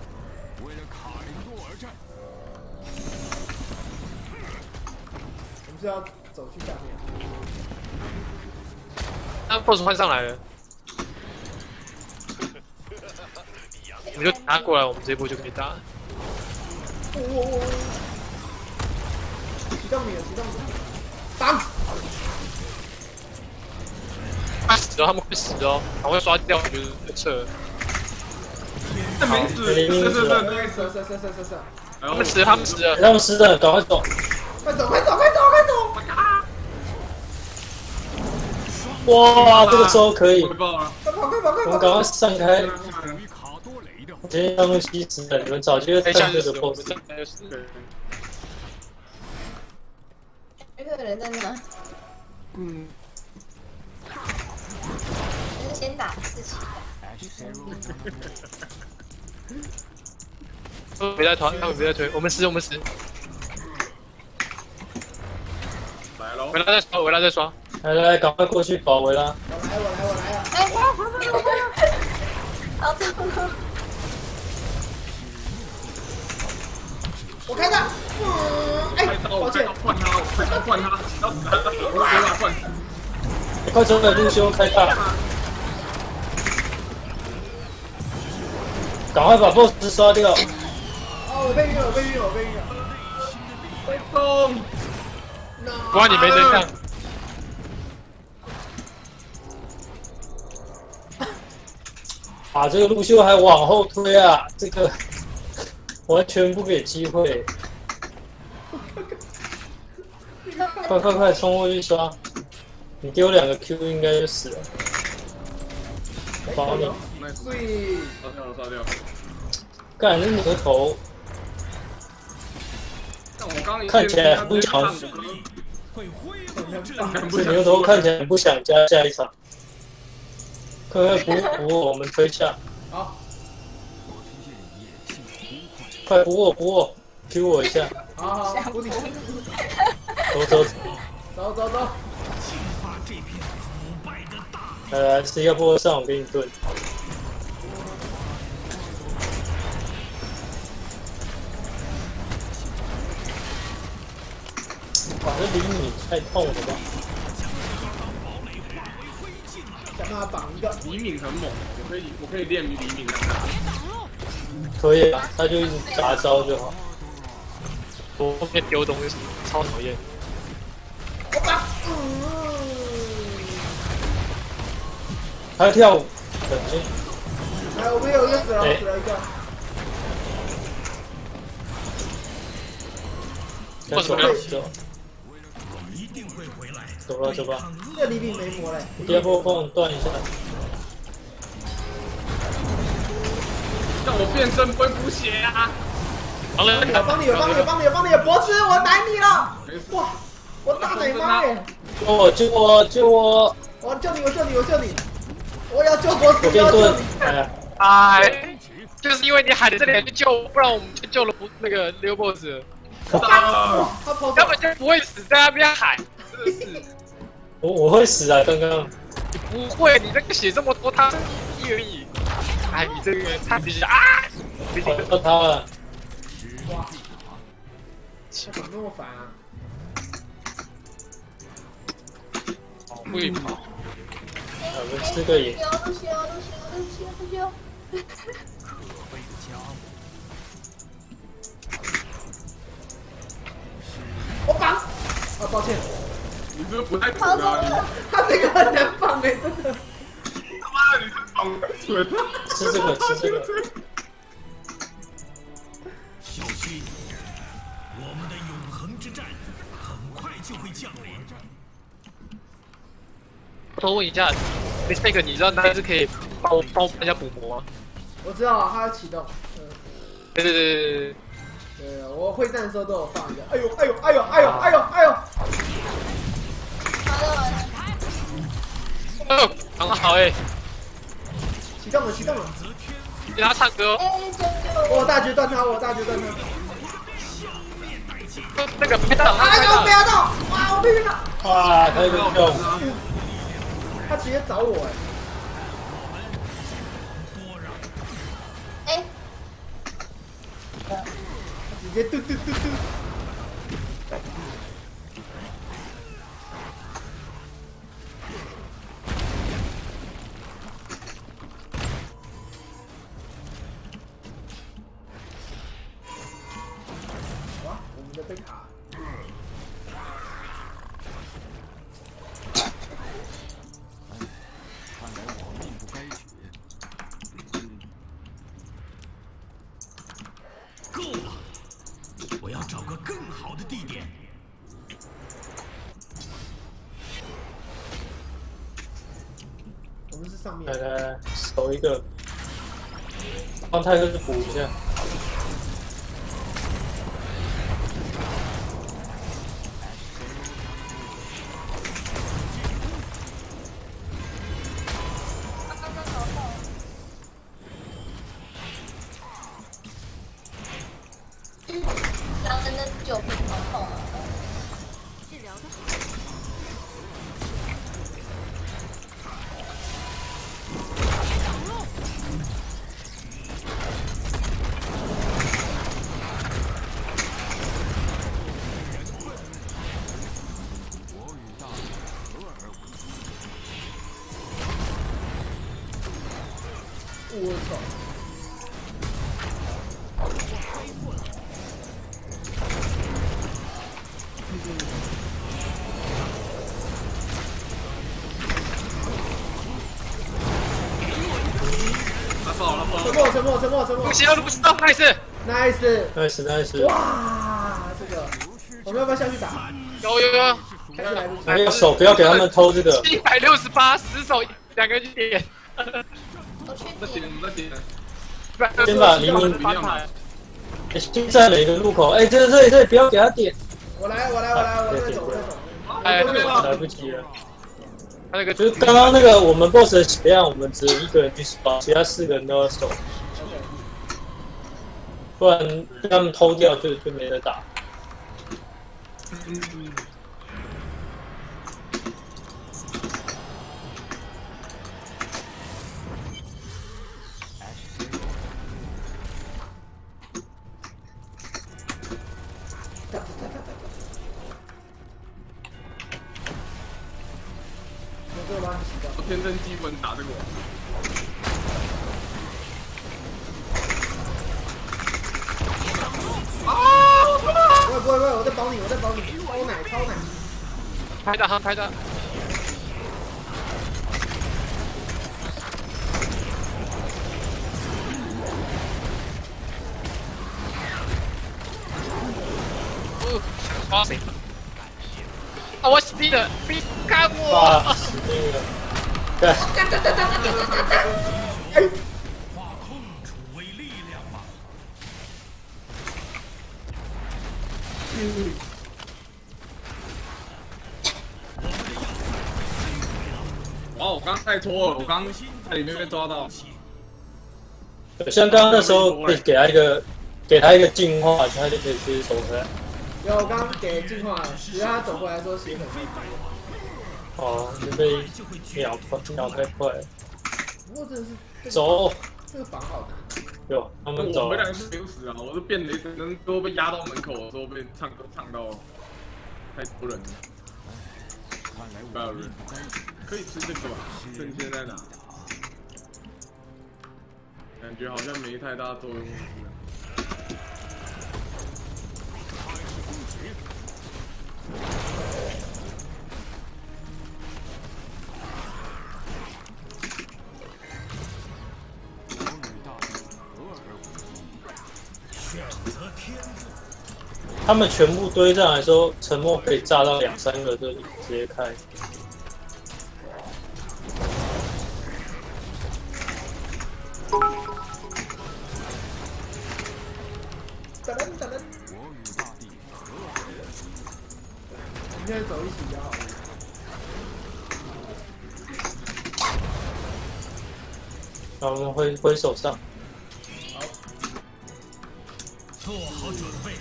为了卡林多而战。我们是要走去下面。那 boss 换上来了，我们就拿过来，我们这一波就可以打。哦哦哦哦！启动你了，启动你了。挡！快死了，他们会死哦，赶快刷掉，就是撤。这没死，这这这这，射射射射射射！他他们死了，他们死了。他们死的，赶快走。快走，快走，快走，快走！哇，这个时候可以，回报了，快跑，快跑，快跑！我们赶快散开。属于卡多雷的。先让东西死了，你们早就会等一下看这个 boss 人在哪？嗯，先打四起。他们别在团，他们别在推，我们死，我们死。来喽回，来再刷，回来再刷。来来来，赶快过去保卫啦。我来，我来，我来啊！哎，好痛苦！我开的。嗯，哎抱歉换他，换他，要死他，我我把他换死。快冲了，路修开大。赶快把 boss 刷掉。哦，我被晕了，我被晕了，我被晕了。被动，不然你没人看。啊，这个路修还往后推啊，这个完全不给机会。快快快，冲过去刷！你丢两个 Q 应该就死了。帮你。那所以杀掉了，杀掉了。干那牛头，看起来很不想牛头看起来不想加下一场。快快补补我，我们推下，好，快补我补我，Q 我一下，好好，补你，走走走，走走走，净化这片腐败的大来来，新加坡上我给你盾。哇，这厘米太痛了吧！想办法绑一个，李敏很猛，我可以我可以练黎明看看。可以啊，他就一直砸招就好。我后面丢东西超讨厌。我绑，嗯，他跳舞，冷静。来，我们有一个死了，哎死了一个，再走走走，一定会回来。走了走吧。这个黎明没魔嘞，第二波帮我断一下。让我变身不会补血啊！好了，帮你了，帮你了，帮你了，帮你了，帮你了，博士，我奶你了，哇，我大奶妈耶！救我救我救我！我救你，我救你，我救你！我要救博士，我我要救你！，哎呀，哎，就是因为你喊的这里去救，不然我们就救了不那个刘 boss，了他跑根，本就不会死在那边喊，真的是。我我会死啊！刚刚你不会，你那个血这么多，他一而已。哎，你这个他比较啊，不行跑到他了，哇，怎么那么烦啊？好会跑。哎我们四个也。我绑，啊，抱歉，你是不太准啊？他这个很难放哎，真的。他妈的你是绑的准！吃这个吃这个，小心，我们的永恒之战很快就会降临。我偷问一下，mistake，你知道那是可以帮我帮我人家补魔吗？我知道他要启动，嗯，对对对对对，对，我会战的时候都有放一个。哎呦，哎呦，哎呦，哎呦，哎呦，哎呦，哦，很好哎，启动了，启动了。给他唱歌我我！大决断他，我大决断他。那个拍到，哎呦，拍到不，要动！哇，我被晕了。哇，他有个跳舞，他直接找我哎。哎，直接嘟嘟嘟嘟。他就是沉默，沉默不。行，不知道，nice，Nice！nice nice，哇，这个我们要不要下去打？有有有，还是来不及？没有手，不要给他们偷这个。七百六十八，死守两个点，去在点。点在点，先把黎明翻牌，先在每个路口，哎，这这里这里不要给他点，我来，我来，我来，我来走，我在走。哎，来不及了。他那个就是刚刚那个我们 boss 的血量，我们只有一个人去刷，其他四个人都要守，不然被他们偷掉就就没得打。拍的，他拍的，在里面被抓到。像刚刚那时候可以给他一个，给他一个净化，他就可以直接走回来。有，我刚刚给进化了，只是他走过来说血很快。哦，就被秒快秒太快了，不过真的是这个走，这个榜好难。有他们走我们两个是没有死啊，我是变雷神，能都被压到门口的时候被唱歌唱到太多人了。不要人，可以吃这个吧？趁现在拿，感觉好像没太大作用。他们全部堆上来说，沉默可以炸到两三个就直接开。然后我们挥挥手上，做好准备，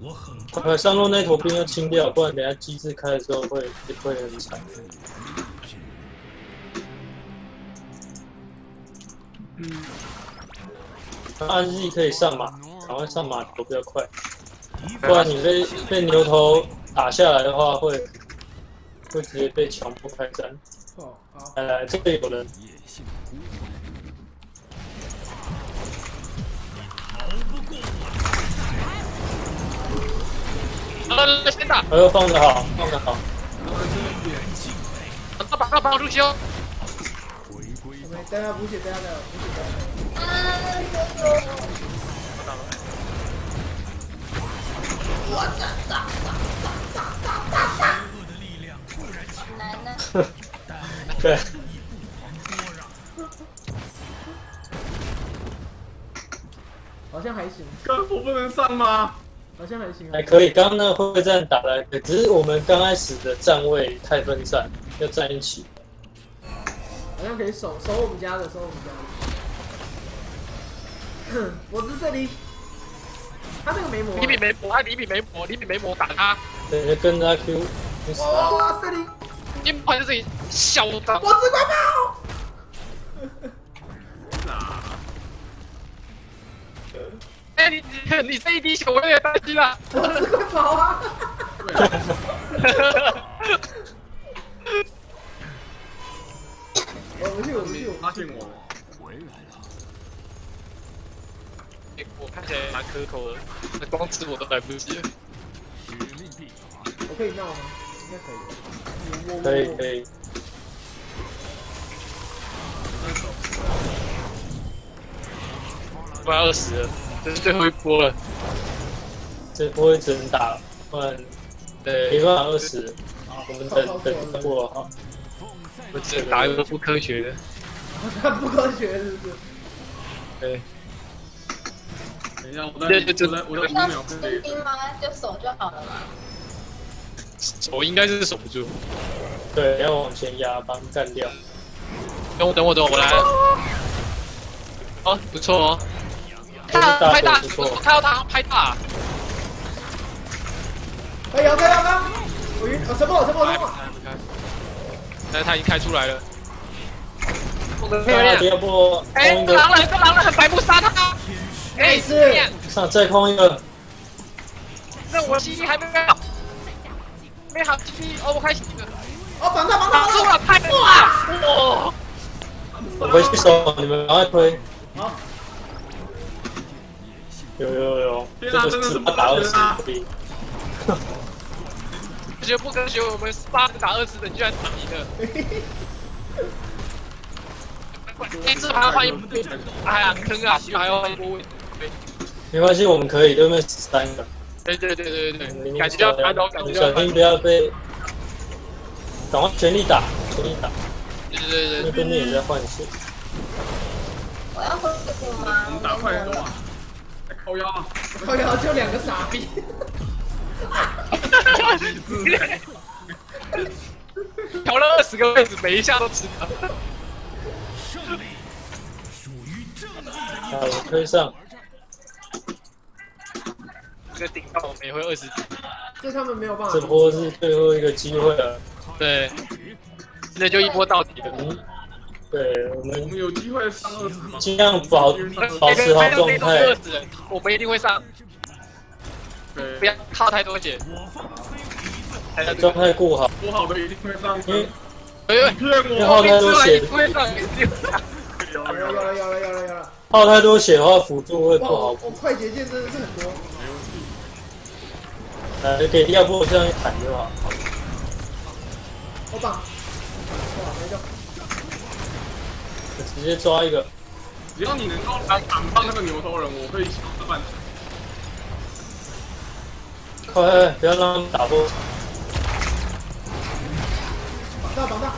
我很快快上路那头兵要清掉，不然等下机制开的时候会会很惨。嗯，暗日可以上马，赶快上马头比较快，不然你被被牛头打下来的话会会直接被强迫开战。哦，好。来来，这里有人，呃，先打，哎呦放的好，放的好，他把他把我入修，OK，等下补血，等下等下补血，等下。啊，有有。我操！操操操操操操！很难呢。对，好像还行，哥，我不能上吗？好像还行。还可以。刚刚那个会战打来，只是我们刚开始的站位太分散，要站一起。好像可以守守我们家的，守我们家的。我是这里。他这个没魔啊。李比没魔，他李比没魔，你比没魔打他，对，就跟着他 Q！哇，这里。你跑就自己嚣张。我只快跑！哎，你你你这一滴血我有点担心了。我只快跑啊！我不去，我不去，我发现我了，我看起来蛮可口的，那光吃我都来不及了。我可以闹吗？应该可以。我可以可以，我要二十了，这是最后一波了。这波会只能打，不然没对，办法二十。我们等等过哈，我只能打一个不科学的。他不科学是不是？对，等一下，我在对对对我在我在要五秒可以士兵吗？就守就好了嘛。守应该是守不住。对，要往前压，把他们干掉。等我等我等我，我来了。哦，不错哦。大拍大，我看到他拍大。加油加油加油！我晕，我什么我什么我什么？但是他已经开出来了。大家第二波哎，个，这狼人，这狼人很白目，杀他！哎，是上再空一个，那我基地还没有，没好基地，哦，我开启了，哦，绑他绑他绑打住了，太哇！哇！我回去守，你们赶快推。好，有有有，这天啊个真的是八打二科学啊十。我觉得不科学，我们十八个打二十的，居然打赢了。哎，这还要换一波，哎呀，坑啊！还要换一波位。没关系，我们可以，对面十三个。对对对对对对，你们感觉要打倒，感觉要翻倒小心不。要被，赶快全力打，全力打，对对对对，那边也在换血。我要恢复吗？我们打快点哇！来靠腰啊！靠腰就两个傻逼。调了二十个位置，每一下都值得。胜利属于正义的一好，我推上，这个顶到我们也会二十几。这他们没有办法。这波是最后一个机会了。对，那就一波到底了。嗯，对，我们我们们有机会上二十吗？尽量保保持好状态我们一定会上，对，不要靠太多血。状态顾好，不好的一定会上。因为哎呦，骗我！耗太多血一，定会上。有有了有了有了有了有了！耗太多血的话，辅助会不，好我。我快捷键真的是很多。呃，给第二波这样一砍就好。好棒！哇，没中。直接抓一个，只要你能够来挡到那个牛头人，我会抢这半场。快快，不要让他们打波。绑大绑到。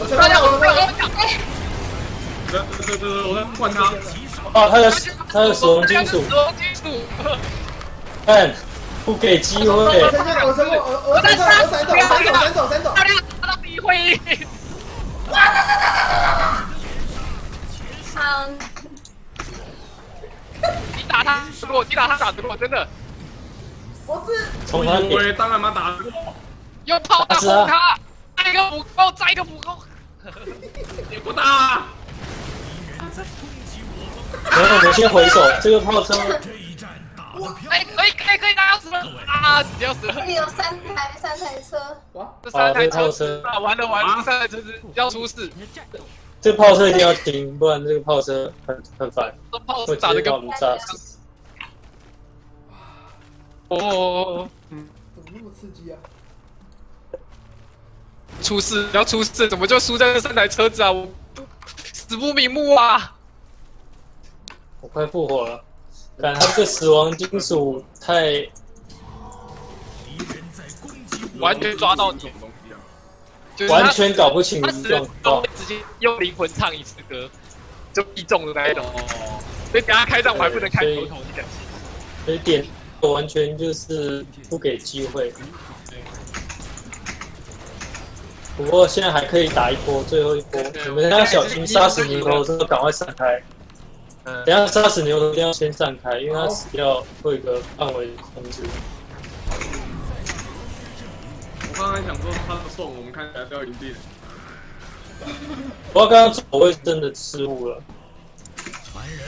我成大家我们我成功了。对对对对，我在换他。哦，他的他的死亡金属，死亡金属。看，不给机会我。成功，我闪走，我闪走，我闪走，闪走，闪走。漂亮，拿到第一会议。好，你打他死过，你打他打死过，真的。我是从他我也点，当然嘛打得过。用炮弹轰他，再一个补够，再一个补够。你不打，然后我们先回手，这个炮车哎，可以可以可以，他要死了啊！死要死了。这里有三台三台车，哇，这三台车啊，完了完了，这三台车子要出事，这炮车一定要停，不然这个炮车很很烦，这炮车打的跟我们炸死。哦，怎么那么刺激啊？出事要出事，怎么就输在这三台车子啊？我死不瞑目啊！我快复活了，感他这个死亡金属太完全抓到你什么东西啊？就是完全搞不清他死了状况之后会。直接用灵魂唱一次歌，就必中的那一种。哦，所以等下开战我还不能开头头，你敢信？所以点完全就是不给机会。不过现在还可以打一波，最后一波，你们要小心杀死牛头之后赶快散开。嗯等下杀死牛头一定要先散开，因为他死掉会有一个范围控制。我刚才想说他的送，我们看起来是要赢定。不过刚刚走位真的失误了，传人，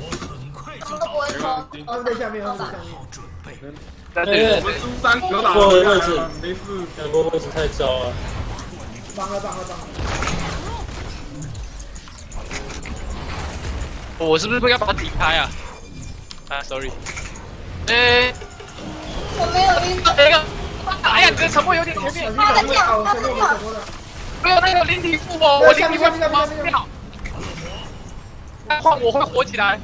我很快就到没关系抽，他在下面，他们在下面。好准备。那对对我们输三格打过了位置没事。那波位置太糟了。帮了帮了帮了。我是不是不应该把他顶开啊？啊，sorry。哎，我没有晕到，那个，哎呀，你的沉默有点前面小心，小心！我成功，我成功了。没有那个灵体复活，我灵体会复活掉。那换我会活起来。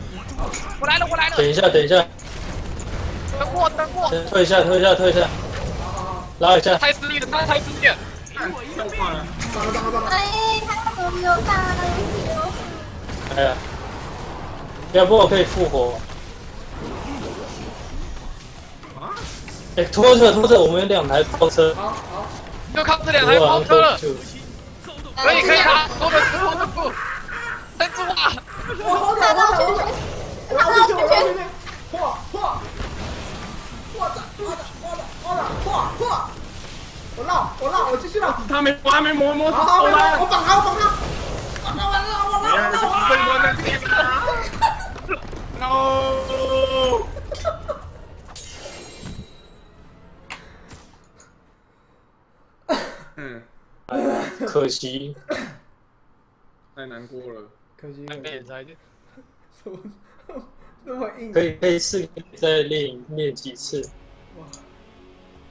我来了，我来了等，一下，等一下，等我，等我。先退一下，退一下，退一下，拉一下。太失利了，他太失利了。太快了！哎，他怎么没有大了？哎呀，要不我可以复活？啊！哎，拖车拖车，我们有两台拖车。好好，就靠这两台包车了，可以可以打，多的时候不，撑住啊！我好打我打我打！我要进去我要进去！嚯嚯！我操！我打我打我绕我绕我继续绕！他没，我还没摸摸好好，我来，我绑他我绑他！完了我绕我绕我绕我被关在这里。No！嗯，可惜，太难过了。可惜再练差一点，那么硬可以可以试再练练几次。哇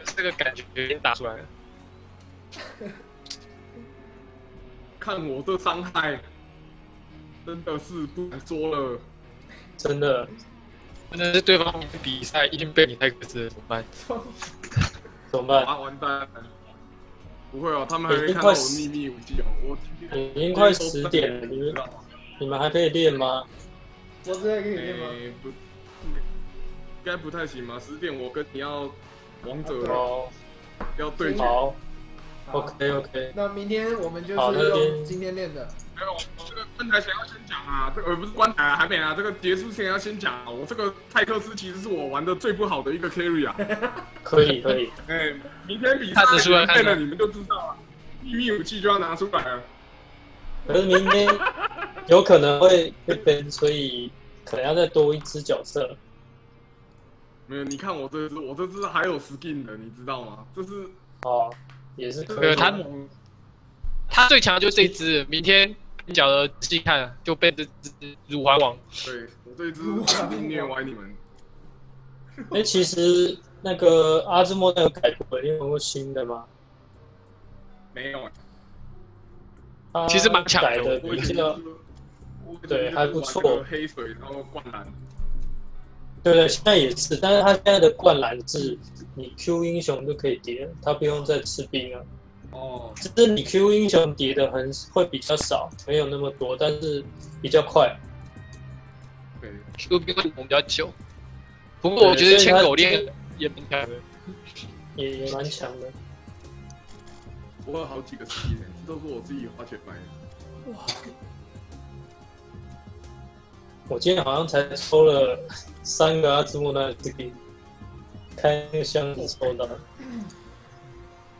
这个感觉已经打出来了。看我这伤害，真的是不敢说了。真的，真的是对方比赛一定被你太克制，怎么办？怎么办？啊，完蛋！不会哦，他们还没看到我秘密武器哦。我已经快十点了，你们你们还可以练吗？我直接可以练吗？应该不太行吧？十点我跟你要王者哦，要对决。好，OK OK，那明天我们就是用今天练的。没有，这个关台前要先讲啊，这个呃不是关台啊，还没啊，这个结束前要先讲啊。我这个泰克斯其实是我玩的最不好的一个 carry 啊。可以可以，哎，明天比赛看得出来看了你们就知道了，秘密武器就要拿出来了。可是明天有可能会会崩，所以可能要再多一只角色。没有，你看我这只，我这只还有 skin 的，你知道吗？这是哦，也是可以。他他最强的就是这一只，明天你讲的仔细看，就被这只乳环王。对我这一只肯定虐歪你们。哎，其实那个阿兹莫那个改过，你有玩过新的吗？没有，它其实蛮强的我以比较前就是我以前对还不错黑水然后灌篮，对对，现在也是，但是他现在的灌篮是你 Q 英雄就可以叠，他不用再吃兵了。哦，只是你 Q 英雄叠的很会比较少，没有那么多，但是比较快。对，Q 兵会蒙比较久，不过我觉得牵狗链也蛮强的。也也蛮强的。我有好几个这都是我自己花钱买的。我今天好像才抽了三个阿兹莫那这个，开那个箱子抽到。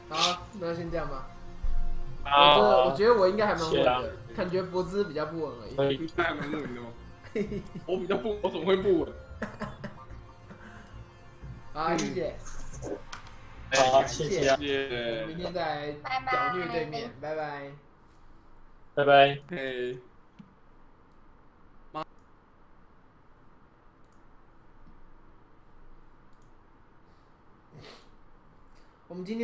好，那先这样吧。啊我觉得我应该还蛮稳的，感觉脖子比较不稳而已。可以，你猜还蛮稳？我比较不，我怎么会不稳？好，谢谢，好，谢谢啊，明天再拜拜屌虐对面，拜拜。拜拜。嘿。我们今天。